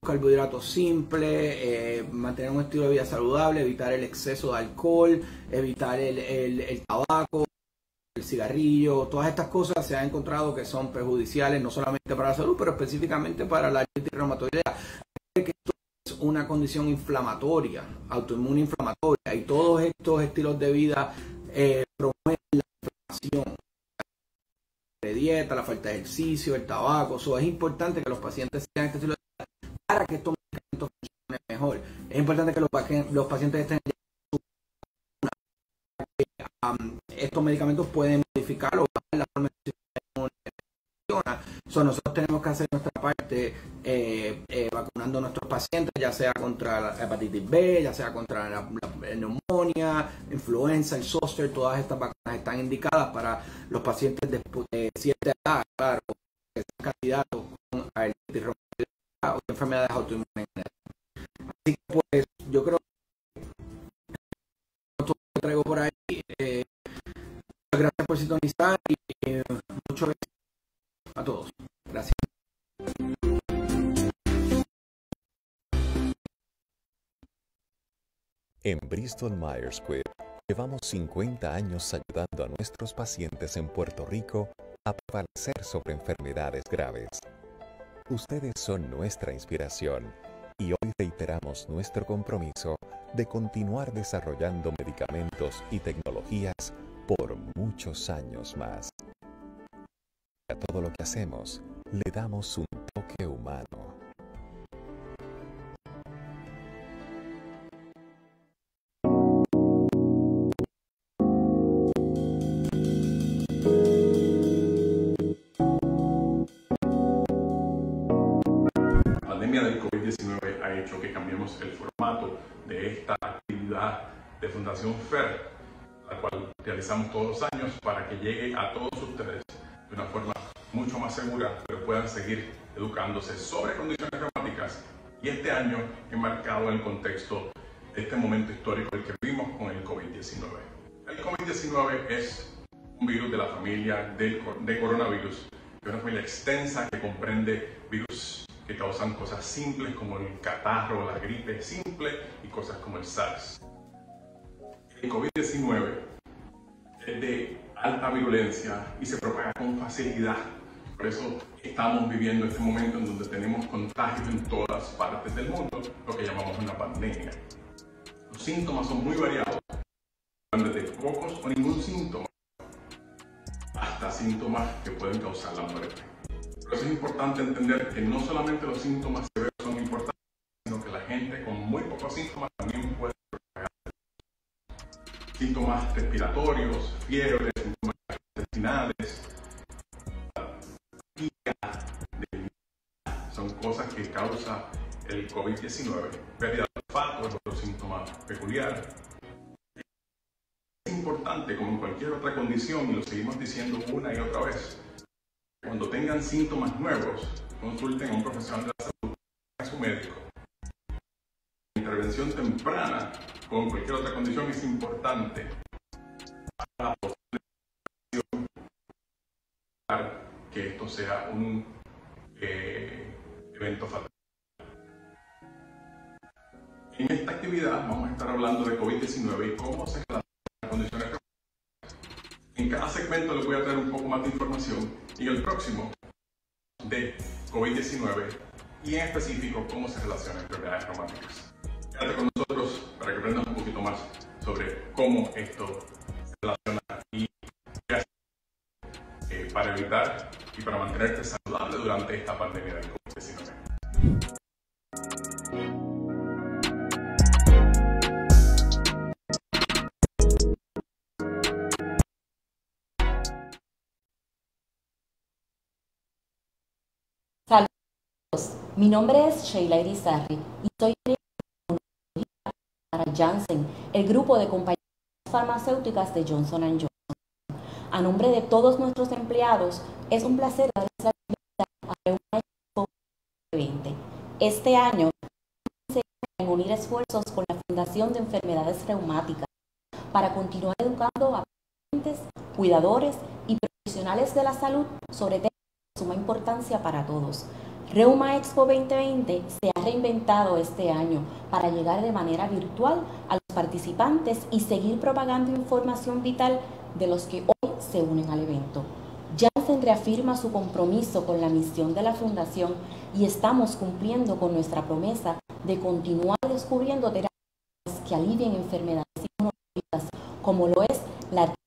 carbohidratos simples, eh, mantener un estilo de vida saludable, evitar el exceso de alcohol, evitar el, tabaco, el cigarrillo, todas estas cosas se ha encontrado que son perjudiciales no solamente para la salud, pero específicamente para la artritis reumatoidea. Que es una condición inflamatoria, autoinmune inflamatoria, y todos estos estilos de vida eh, promueven la inflamación de dieta, la falta de ejercicio, el tabaco, eso es importante que los pacientes sigan este estilo de para que estos medicamentos funcionen mejor. Es importante que los, los pacientes estén um, estos medicamentos pueden modificar o bajar la forma de So, nosotros tenemos que hacer nuestra parte eh, eh, vacunando a nuestros pacientes, ya sea contra la hepatitis B, ya sea contra la, neumonía, influenza, el zoster, todas estas vacunas están indicadas para los pacientes de, de cierta edad, claro, que son candidatos con el o enfermedades autoinmunes. Así que pues yo creo que traigo por ahí. Gracias por sintonizar y eh, mucho gracias a todos. Gracias. En Bristol Myers Squibb llevamos 50 años ayudando a nuestros pacientes en Puerto Rico a prevalecer sobre enfermedades graves. Ustedes son nuestra inspiración y hoy reiteramos nuestro compromiso de continuar desarrollando medicamentos y tecnologías por muchos años más. A todo lo que hacemos le damos un toque humano. que cambiemos el formato de esta actividad de Fundación FER, la realizamos todos los años para que llegue a todos ustedes de una forma mucho más segura, pero puedan seguir educándose sobre condiciones reumáticas y este año enmarcado en el contexto de este momento histórico el que vivimos con el COVID-19. El COVID-19 es un virus de la familia de, de coronavirus, es una familia extensa que comprende virus que causan cosas simples como el catarro la gripe simple y cosas como el SARS. El COVID-19 es de alta virulencia y se propaga con facilidad. Por eso estamos viviendo este momento en donde tenemos contagios en todas partes del mundo, lo que llamamos una pandemia. Los síntomas son muy variados, desde pocos o ningún síntoma hasta síntomas que pueden causar la muerte. Por eso es importante entender que no solamente los síntomas severos son importantes, sino que la gente con muy pocos síntomas también puede síntomas respiratorios, fiebre, síntomas intestinales, son cosas que causa el COVID-19. Pérdida de olfato es otro síntoma peculiar. Es importante, como en cualquier otra condición, y lo seguimos diciendo una y otra vez, cuando tengan síntomas nuevos, consulten a un profesional de la salud, a su médico. Intervención temprana, como en cualquier otra condición, es importante para que esto sea un eh, evento fatal. En esta actividad vamos a estar hablando de COVID-19 y cómo se relaciona las condiciones En cada segmento les voy a traer un poco más de información y el próximo de COVID-19 y en específico cómo se relacionan enfermedades reumáticas. Con nosotros para que aprendas un poquito más sobre cómo esto se relaciona y qué hacer eh, para evitar y para mantenerte saludable durante esta pandemia del COVID-19. Saludos, mi nombre es Sheila Irizarry y soy Janssen, el grupo de compañías farmacéuticas de Johnson Johnson. A nombre de todos nuestros empleados, es un placer darles la bienvenida a Expo 2020. Este año, se en unir esfuerzos con la Fundación de Enfermedades Reumáticas para continuar educando a pacientes, cuidadores y profesionales de la salud sobre temas de suma importancia para todos. Reuma Expo 2020 se ha reinventado este año para llegar de manera virtual a los participantes y seguir propagando información vital de los que hoy se unen al evento. Janssen reafirma su compromiso con la misión de la Fundación y estamos cumpliendo con nuestra promesa de continuar descubriendo terapias que alivien enfermedades como lo es la artritis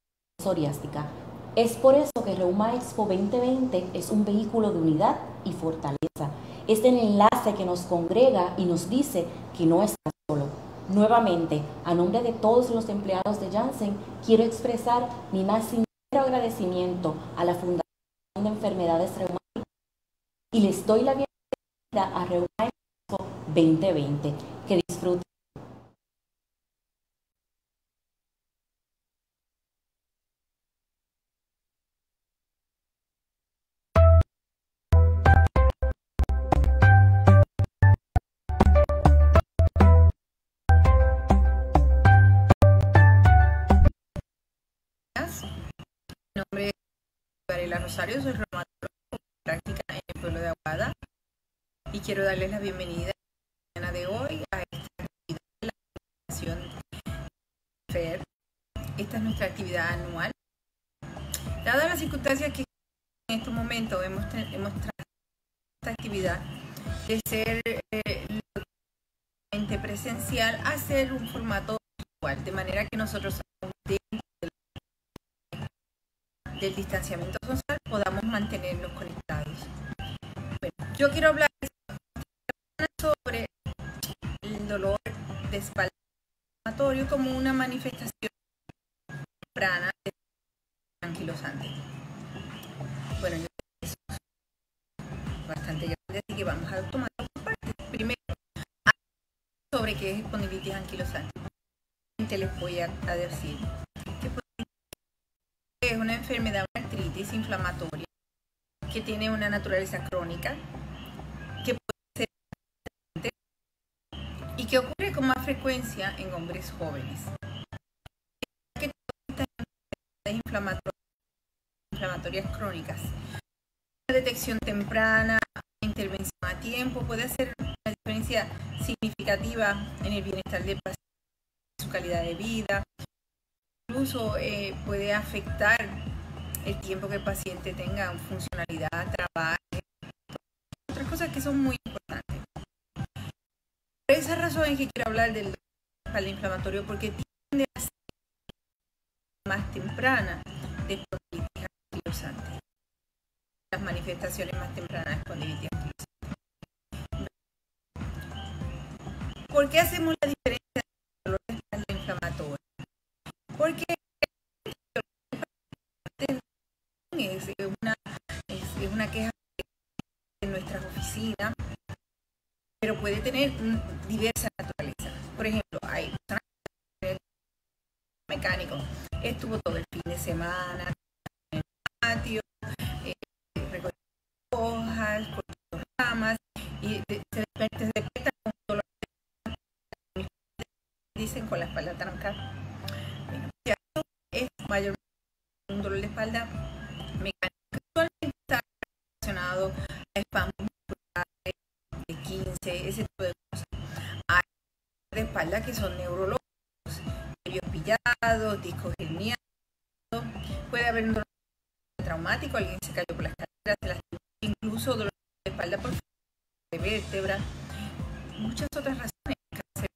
psoriástica. Es por eso que Reuma Expo 2020 es un vehículo de unidad y fortaleza. Es el enlace que nos congrega y nos dice que no está solo. Nuevamente, a nombre de todos los empleados de Janssen, quiero expresar mi más sincero agradecimiento a la Fundación de Enfermedades Reumáticas y les doy la bienvenida a Reuma Expo 2020. Que disfruten. Varela Rosario, soy reumatóloga con práctica en el pueblo de Aguada y quiero darles la bienvenida a la mañana de hoy a esta actividad de la Fundación FER. Esta es nuestra actividad anual. Dadas las circunstancias que en estos momentos hemos, hemos esta actividad de ser eh, presencial a ser un formato virtual, de manera que nosotros del distanciamiento social podamos mantenernos conectados. Bueno, yo quiero hablar sobre el dolor de espalda como una manifestación temprana de anquilosante. Bueno, yo es bastante grande, así que vamos a tomar por partes. Primero, sobre qué es espondilitis anquilosante. Les voy a decir inflamatoria que tiene una naturaleza crónica, que puede ser y que ocurre con más frecuencia en hombres jóvenes. Que enfermedades inflamatorias crónicas, la detección temprana, intervención a tiempo puede hacer una diferencia significativa en el bienestar del paciente, su calidad de vida, incluso eh, puede afectar el tiempo que el paciente tenga funcionalidad, trabajo, otras cosas que son muy importantes. Por esa razón es que quiero hablar del espalda inflamatorio porque tiende a ser más temprana de espondilitis anquilosante. Las manifestaciones más tempranas de espondilitis anquilosante. ¿Por qué hacemos la diferencia queja en nuestras oficinas, pero puede tener diversa naturaleza. Por ejemplo, hay mecánico, estuvo todo el fin de semana en el patio, eh, recogiendo hojas, cortando ramas, y se despierta, se despierta con dolor dicen con la espalda trancada. Puede haber un dolor traumático, alguien se cayó por las escaleras, se lastimó, incluso dolor de espalda por de vértebra, muchas otras razones, cáncer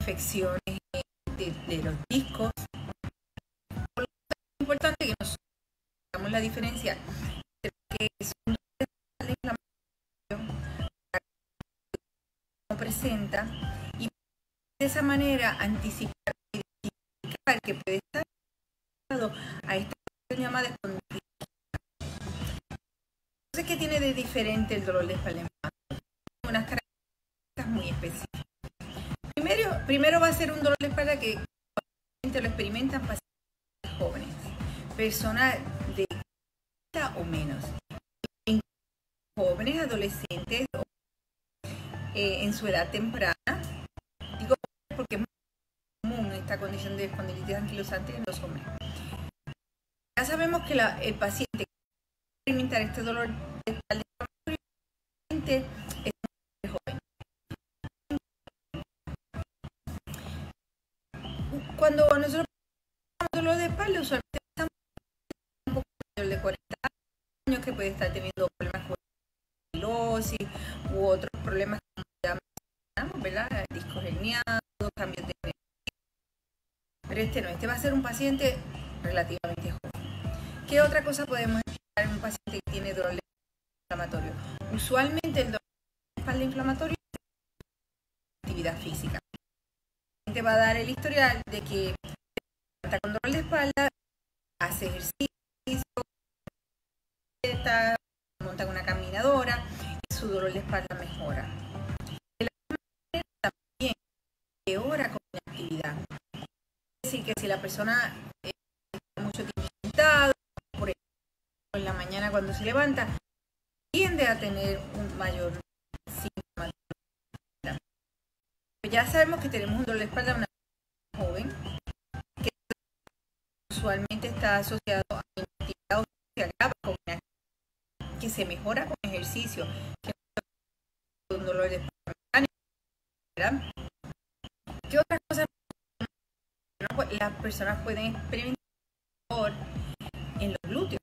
infecciones de, los discos. Por lo tanto, es importante que nosotros hagamos la diferencia entre que es un dolor de inflamatorio, no presenta, y de esa manera anticipar que puede estar a esta llamada espondilitis. Entonces, ¿qué tiene de diferente el dolor de espalda inflamatorio? Unas características muy específicas. Primero, primero va a ser un dolor de espalda que lo experimentan pacientes jóvenes, personas de 40 o menos, jóvenes, adolescentes eh, en su edad temprana. Digo porque es muy común esta condición de espondilitis anquilosante en los hombres. Sabemos que la- el paciente que va a experimentar este dolor de inflamatorio es joven. Cuando nosotros tenemos dolor de espalda, usualmente estamos un poco mayor de 40 años que puede estar teniendo problemas con esclerosis u otros problemas como ya mencionamos, ¿verdad? Discos herniados, cambios de. Pero este no, este va a ser un paciente relativamente joven. ¿Qué otra cosa podemos esperar en un paciente que tiene dolor inflamatorio? Usualmente el dolor de espalda inflamatorio es actividad física. Te va a dar el historial de que está con dolor de espalda, hace ejercicio, está, monta una caminadora y su dolor de espalda mejora. De la misma manera también empeora con la actividad. Es decir, que si la persona en la mañana cuando se levanta, tiende a tener un mayor síntoma. Pues ya sabemos que tenemos un dolor de espalda una joven que usualmente está asociado a una actividad o se agrava con una actividad que se mejora con ejercicio, que dolor de espalda ¿verdad? ¿Qué otras cosas las personas pueden experimentar en los glúteos?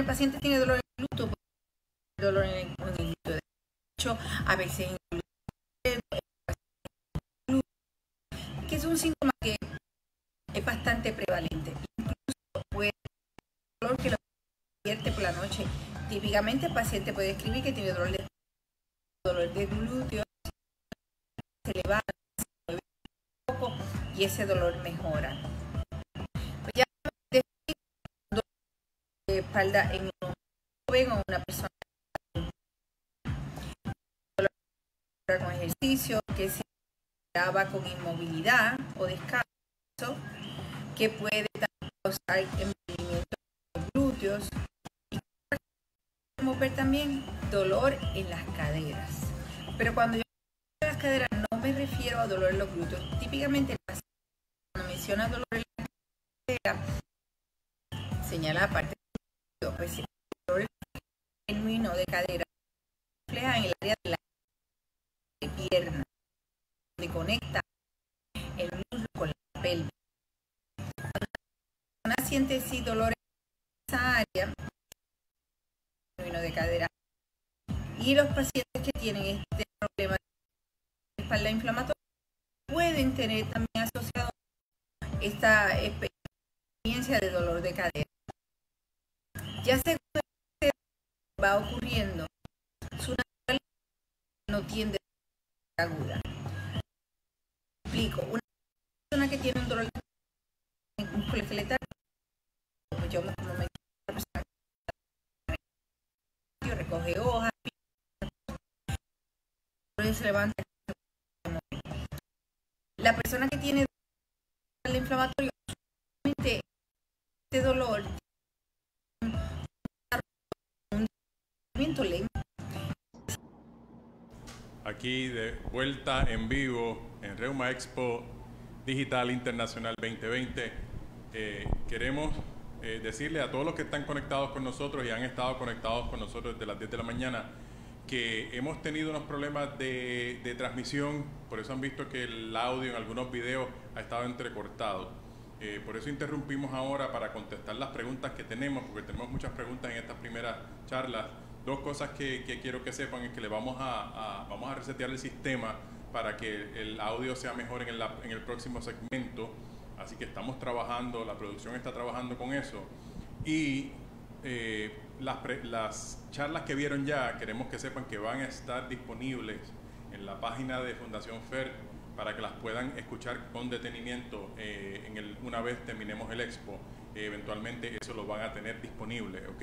El paciente tiene dolor en el tener dolor en el, en el glúteo derecho, a veces en el que es un síntoma que es bastante prevalente. Incluso puede dolor que lo despierte por la noche. Típicamente el paciente puede escribir que tiene dolor de dolor de glúteo, se levanta, se mueve un poco y ese dolor mejora. Espalda en un joven o una persona con ejercicio que se agrava con inmovilidad o descanso que puede causar envejecimiento de los glúteos y podemos ver también dolor en las caderas. Pero cuando yo hablo de las caderas no me refiero a dolor en los glúteos. Típicamente cuando menciona dolor en la cadera señala la parte del glúteo pues genuino de cadera refleja en el área de la pierna conecta el muslo con la pelvis. Cuando la persona siente sí dolor en esa área, de cadera. Y los pacientes que tienen este problema de espalda inflamatoria pueden tener también asociado esta experiencia de dolor de cadera. Ya según va ocurriendo, su naturaleza no tiende a ser aguda. Explico, una persona que tiene un dolor musculoesqueletal, como yo como me recoge hojas, se levanta. La persona que tiene de vuelta en vivo en Reuma Expo Digital Internacional 2020. Eh, queremos eh, decirle a todos los que están conectados con nosotros y han estado conectados con nosotros desde las 10 de la mañana que hemos tenido unos problemas de, de transmisión, por eso han visto que el audio en algunos videos ha estado entrecortado. Eh, por eso interrumpimos ahora para contestar las preguntas que tenemos, porque tenemos muchas preguntas en estas primeras charlas. Dos cosas que, que quiero que sepan es que le vamos a, a, vamos a resetear el sistema para que el audio sea mejor en el, en el próximo segmento. Así que estamos trabajando, la producción está trabajando con eso. Y eh, las, las, charlas que vieron ya, queremos que sepan que van a estar disponibles en la página de Fundación FER para que las puedan escuchar con detenimiento eh, en el, una vez terminemos el expo. Eh, eventualmente eso lo van a tener disponible, ¿ok?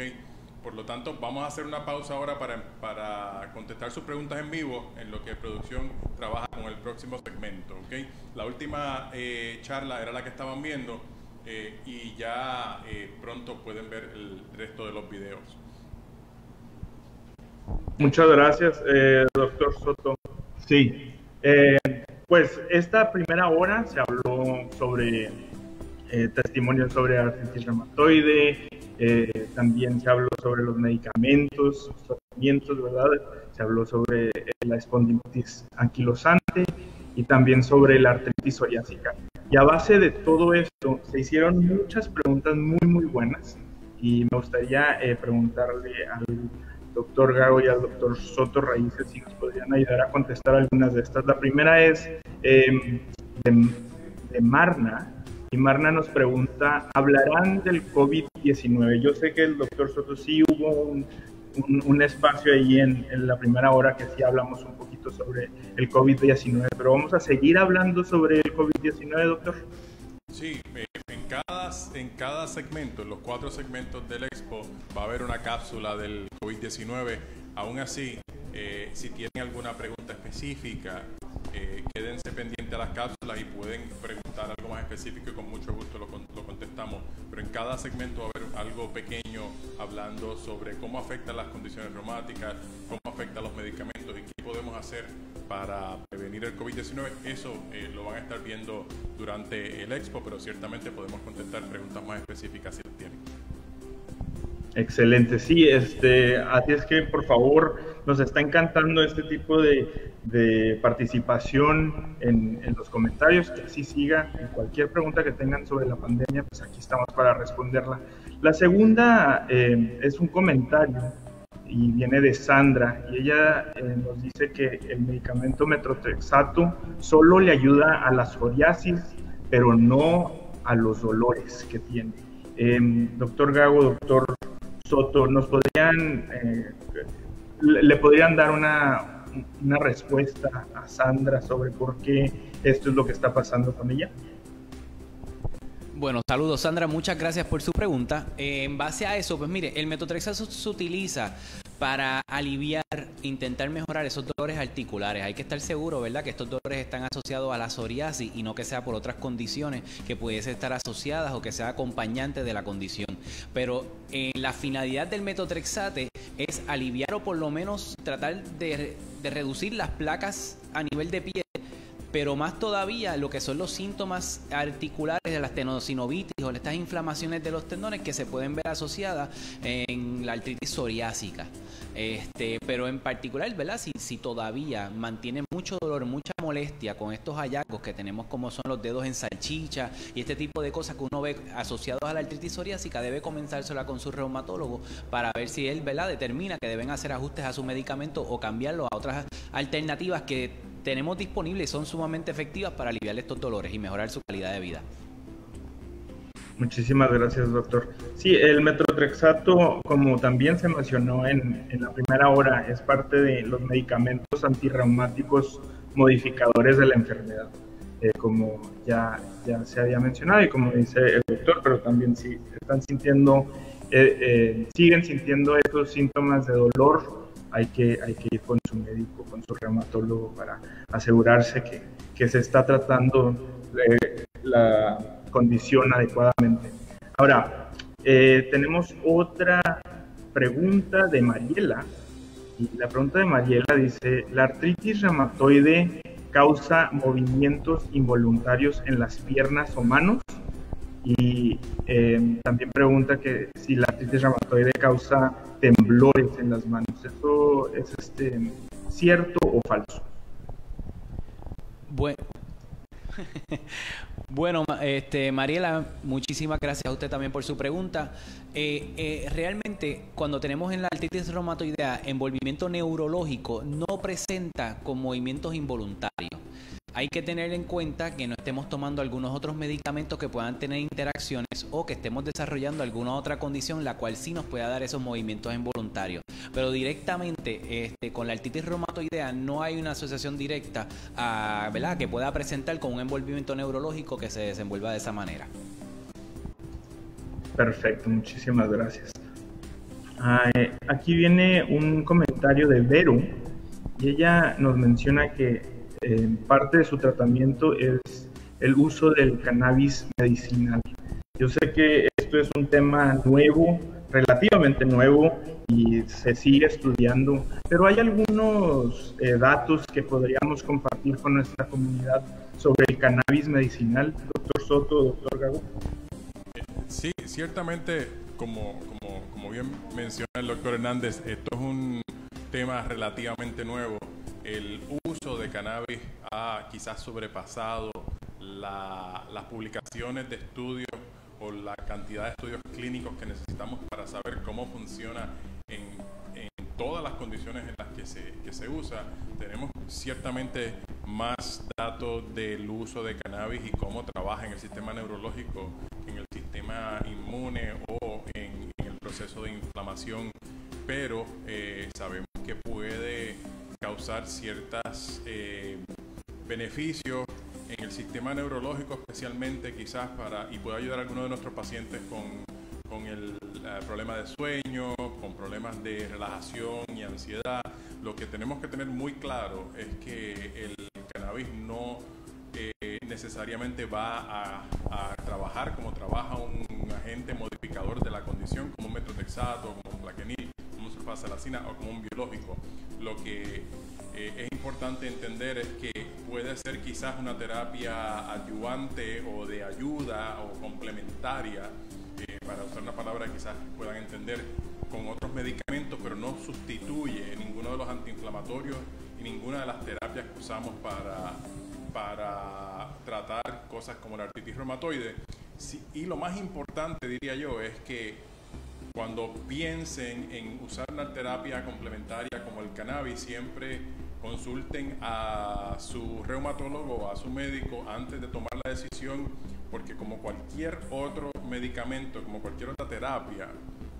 Por lo tanto, vamos a hacer una pausa ahora para, para contestar sus preguntas en vivo en lo que producción trabaja con el próximo segmento. ¿okay? La última eh, charla era la que estaban viendo eh, y ya eh, pronto pueden ver el resto de los videos. Muchas gracias, eh, doctor Soto. Sí, eh, pues esta primera hora se habló sobre eh, testimonios sobre artritis reumatoide, eh, también se habló sobre los medicamentos, los tratamientos, ¿verdad? Se habló sobre la espondilitis anquilosante y también sobre la artritis psoriásica. Y a base de todo esto se hicieron muchas preguntas muy, muy buenas y me gustaría eh, preguntarle al doctor Gago y al doctor Soto Raíces si nos podrían ayudar a contestar algunas de estas. La primera es eh, de, de Marna, y Marna nos pregunta, ¿hablarán del COVID-19? Yo sé que el doctor Soto sí hubo un, un, un espacio ahí en, en, la primera hora que sí hablamos un poquito sobre el COVID-19, pero vamos a seguir hablando sobre el COVID-19, doctor. Sí, en cada, en cada segmento, en los cuatro segmentos del Expo, va a haber una cápsula del COVID-19. Aún así, eh, si tienen alguna pregunta específica, eh, quédense pendientes a las cápsulas y pueden preguntar algo más específico y con mucho gusto lo, lo, contestamos. Pero en cada segmento va a haber algo pequeño hablando sobre cómo afectan las condiciones reumáticas, cómo afectan los medicamentos y qué podemos hacer para prevenir el COVID-19. Eso eh, lo van a estar viendo durante el expo, pero ciertamente podemos contestar preguntas más específicas si las tienen. Excelente, sí, este, así es que por favor nos está encantando este tipo de, de participación en, los comentarios, que así siga, en cualquier pregunta que tengan sobre la pandemia, pues aquí estamos para responderla. La segunda eh, es un comentario y viene de Sandra y ella eh, nos dice que el medicamento metrotrexato solo le ayuda a la psoriasis, pero no a los dolores que tiene. Eh, doctor Gago, doctor Soto, ¿nos podrían, eh, le podrían dar una, una respuesta a Sandra sobre por qué esto es lo que está pasando con ella? Bueno, saludos Sandra, muchas gracias por su pregunta. Eh, en base a eso, pues mire, el metotrexato se utiliza para aliviar, intentar mejorar esos dolores articulares. Hay que estar seguro, ¿verdad?, que estos dolores están asociados a la psoriasis y no que sea por otras condiciones que pudiesen estar asociadas o que sea acompañante de la condición. Pero eh, la finalidad del metotrexate es aliviar o por lo menos tratar de, de reducir las placas a nivel de piel pero más todavía lo que son los síntomas articulares de las tenosinovitis o estas inflamaciones de los tendones que se pueden ver asociadas en la artritis psoriásica. Este, pero en particular, ¿verdad? Si, si todavía mantiene mucho dolor, mucha molestia con estos hallazgos que tenemos como son los dedos en salchicha y este tipo de cosas que uno ve asociados a la artritis psoriásica, debe comenzársela con su reumatólogo para ver si él, ¿verdad? Determina que deben hacer ajustes a su medicamento o cambiarlo a otras alternativas que tenemos disponibles y son sumamente efectivas para aliviar estos dolores y mejorar su calidad de vida. Muchísimas gracias, doctor. Sí, el metrotrexato, como también se mencionó en, en la primera hora, es parte de los medicamentos antirreumáticos modificadores de la enfermedad, eh, como ya, ya se había mencionado y como dice el doctor, pero también si están sintiendo, eh, eh, siguen sintiendo estos síntomas de dolor, hay que, hay que ir con su médico, con su reumatólogo para asegurarse que, que se está tratando la condición adecuadamente. Ahora, eh, tenemos otra pregunta de Mariela. Y la pregunta de Mariela dice, ¿la artritis reumatoide causa movimientos involuntarios en las piernas o manos? Y eh, también pregunta que si la artritis reumatoide causa temblores en las manos. ¿Eso es este, cierto o falso? Bueno, bueno, este, Mariela, muchísimas gracias a usted también por su pregunta. Eh, eh, realmente, cuando tenemos en la artritis reumatoidea envolvimiento neurológico, no presenta con movimientos involuntarios hay que tener en cuenta que no estemos tomando algunos otros medicamentos que puedan tener interacciones o que estemos desarrollando alguna otra condición la cual sí nos pueda dar esos movimientos involuntarios. Pero directamente este, con la artritis reumatoidea no hay una asociación directa ¿verdad? que pueda presentar con un envolvimiento neurológico que se desenvuelva de esa manera. Perfecto, muchísimas gracias. aquí viene un comentario de Vero y ella nos menciona que parte de su tratamiento es el uso del cannabis medicinal. Yo sé que esto es un tema nuevo, relativamente nuevo y se sigue estudiando, pero hay algunos eh, datos que podríamos compartir con nuestra comunidad sobre el cannabis medicinal, doctor Soto, doctor Gago. Sí, ciertamente, como, como, como bien menciona el doctor Hernández, esto es un tema relativamente nuevo el uso de cannabis ha quizás sobrepasado las publicaciones de estudios o la cantidad de estudios clínicos que necesitamos para saber cómo funciona en, todas las condiciones en las que se, usa. Tenemos ciertamente más datos del uso de cannabis y cómo trabaja en el sistema neurológico, en el sistema inmune o en, el proceso de inflamación, pero eh, sabemos que puede causar ciertos eh, beneficios en el sistema neurológico especialmente quizás para y puede ayudar a algunos de nuestros pacientes con, con el eh, problema de sueño, con problemas de relajación y ansiedad. Lo que tenemos que tener muy claro es que el cannabis no eh, necesariamente va a, trabajar como trabaja un agente modificador de la condición como un metrotexato, como un plaquenil, sulfasalacina o como un biológico lo que eh, es importante entender es que puede ser quizás una terapia adyuvante o de ayuda o complementaria, eh, para usar una palabra que quizás puedan entender, con otros medicamentos, pero no sustituye ninguno de los antiinflamatorios y ninguna de las terapias que usamos para, para tratar cosas como la artritis reumatoide. y lo más importante, diría yo, es que cuando piensen en usar una terapia complementaria como el cannabis, siempre consulten a su reumatólogo o a su médico antes de tomar la decisión, porque como cualquier otro medicamento, como cualquier otra terapia,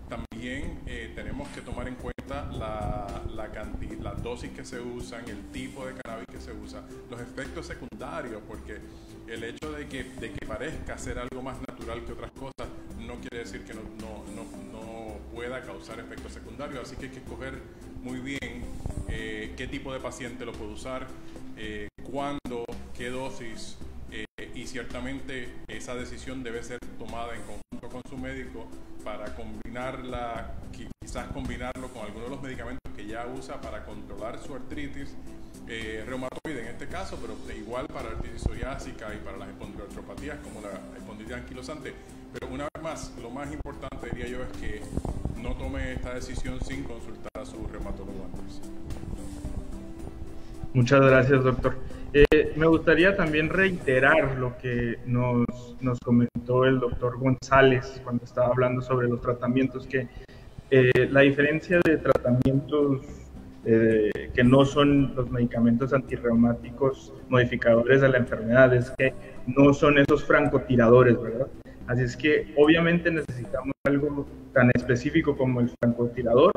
también eh, tenemos que tomar en cuenta la, la, cantidad, la dosis que se usan, el tipo de cannabis que se usa, los efectos secundarios, porque el hecho de que, de que parezca ser algo más natural que otras cosas no quiere decir que no, no, no, pueda causar efectos secundarios, así que hay que escoger muy bien eh, qué tipo de paciente lo puede usar, eh, cuándo, qué dosis, eh, y ciertamente esa decisión debe ser tomada en conjunto con su médico para combinarla, quizás combinarlo con algunos de los medicamentos que ya usa para controlar su artritis reumatoide en este caso, pero igual para artritis psoriásica y para las espondiloartropatías como la espondilitis anquilosante. Pero una vez más, lo más importante diría yo es que no tome esta decisión sin consultar a su reumatólogo antes. Muchas gracias, doctor. Eh, me gustaría también reiterar lo que nos, nos, comentó el doctor González cuando estaba hablando sobre los tratamientos, que eh, la diferencia de tratamientos eh, que no son los medicamentos antirreumáticos modificadores de la enfermedad es que no son esos francotiradores, ¿verdad? Así es que obviamente necesitamos algo tan específico como el francotirador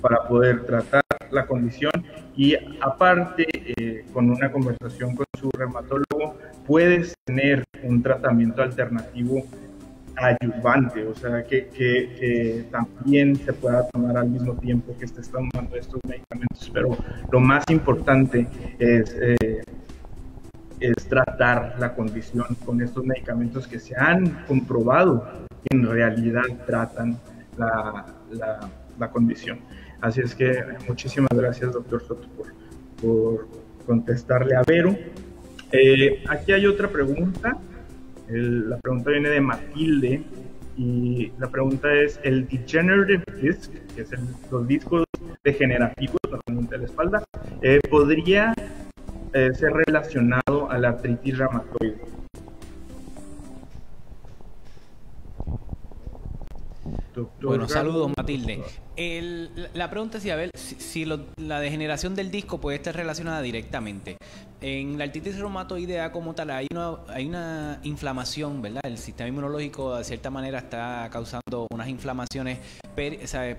para poder tratar la condición y aparte eh, con una conversación con su reumatólogo puedes tener un tratamiento alternativo ayudante, o sea, que, también se pueda tomar al mismo tiempo que estés tomando estos medicamentos. Pero lo más importante es eh, es tratar la condición con estos medicamentos que se han comprobado que en realidad tratan la, la, condición. Así es que muchísimas gracias, doctor Soto, por, por contestarle a Vero. Eh, aquí hay otra pregunta. la pregunta viene de Matilde y la pregunta es, ¿el degenerative disc, que es los discos degenerativos de la espalda, eh, podría eh, ser relacionado a la artritis reumatoide. bueno, saludos Matilde. La pregunta es si, si, la degeneración del disco puede estar relacionada directamente. En la artritis reumatoidea como tal hay una, hay una inflamación, ¿verdad? El sistema inmunológico de cierta manera está causando unas inflamaciones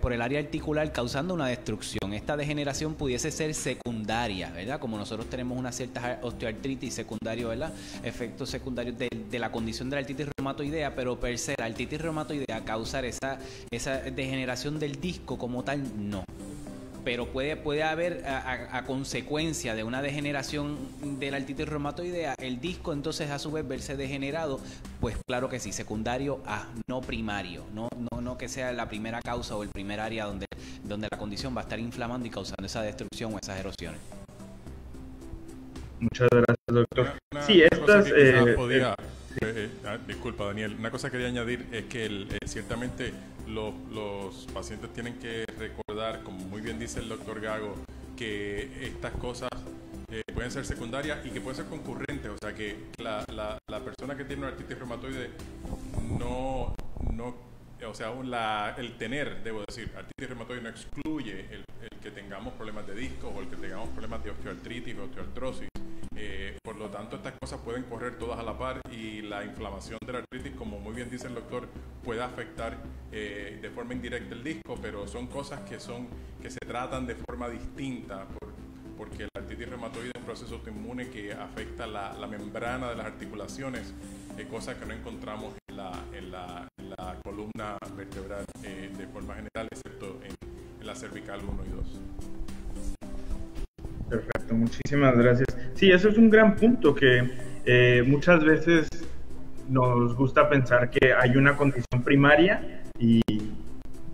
por el área articular causando una destrucción. Esta degeneración pudiese ser secundaria, ¿verdad? Como nosotros tenemos una cierta osteoartritis secundario, ¿verdad? Efectos secundarios de, de la condición de la artritis reumatoidea, pero per se la artritis reumatoidea causar esa, esa degeneración del disco como tal, no pero puede, puede haber a, consecuencia de una degeneración de la artritis reumatoidea, el disco entonces a su vez verse degenerado, pues claro que sí, secundario a no primario, no, no, no que sea la primera causa o el primer área donde, donde la condición va a estar inflamando y causando esa destrucción o esas erosiones. Muchas gracias, doctor. sí, estas... Eh, eh, ah, disculpa, Daniel. Una cosa que quería añadir es que eh, ciertamente los, los, pacientes tienen que recordar, como muy bien dice el doctor Gago, que estas cosas eh, pueden ser secundarias y que pueden ser concurrentes. O sea, que la, la, persona que tiene una artritis reumatoide no, no o sea, la, el tener, debo decir, artritis reumatoide no excluye el, el, que tengamos problemas de disco o el que tengamos problemas de osteoartritis o osteoartrosis. Eh, por lo tanto, estas cosas pueden correr todas a la par y la inflamación de la artritis, como muy bien dice el doctor, puede afectar eh, de forma indirecta el disco, pero son cosas que, son, que se tratan de forma distinta porque la artritis reumatoide es un proceso autoinmune que afecta la, membrana de las articulaciones, eh, cosas que no encontramos en la, en la, columna vertebral de forma general, excepto en, en la cervical 1 y 2. Perfecto, muchísimas gracias. Sí, eso es un gran punto que eh, muchas veces nos gusta pensar que hay una condición primaria y,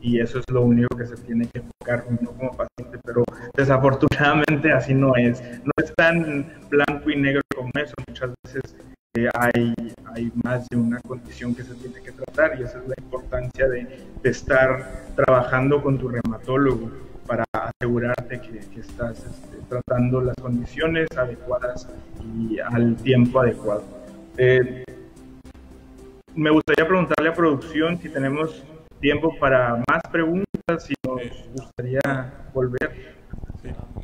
y, eso es lo único que se tiene que enfocar uno como paciente, pero desafortunadamente así no es. No es tan blanco y negro como eso. Muchas veces eh, hay, hay más de una condición que se tiene que tratar y esa es la importancia de, de estar trabajando con tu reumatólogo para asegurarte que, estás este, tratando las condiciones adecuadas y al tiempo adecuado. Eh, me gustaría preguntarle a producción si tenemos tiempo para más preguntas, si nos gustaría volver.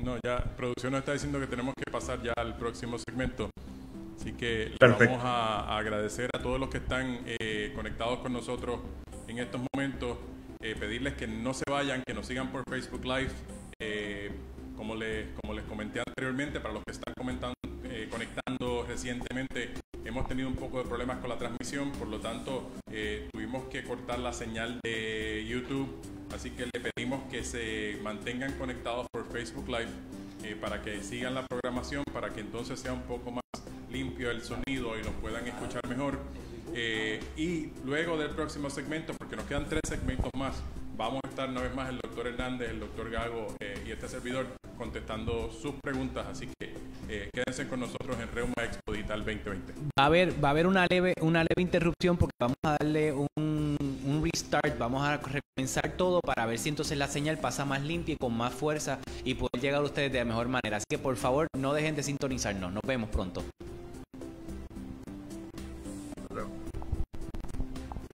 no, ya producción nos está diciendo que tenemos que pasar ya al próximo segmento. Así que le vamos a, agradecer a todos los que están eh, conectados con nosotros en estos momentos. Eh, pedirles que no se vayan, que nos sigan por Facebook Live. Eh, como, les, como les comenté anteriormente, para los que están comentando, eh, conectando recientemente, hemos tenido un poco de problemas con la transmisión, por lo tanto tuvimos que cortar la señal de YouTube, así que le pedimos que se mantengan conectados por Facebook Live para que sigan la programación, para que entonces sea un poco más limpio el sonido y nos puedan escuchar mejor. Eh, y luego del próximo segmento, porque nos quedan tres segmentos más, vamos a estar una vez más el doctor Hernández, el doctor Gago eh, y este servidor contestando sus preguntas. Así que eh, quédense con nosotros en Reuma Expo Digital 2020. Va a haber, va a haber una leve, una leve interrupción porque vamos a darle un, un restart, vamos a recomenzar todo para ver si entonces la señal pasa más limpia y con más fuerza y poder llegar a ustedes de la mejor manera. Así que por favor no dejen de sintonizarnos. Nos vemos pronto.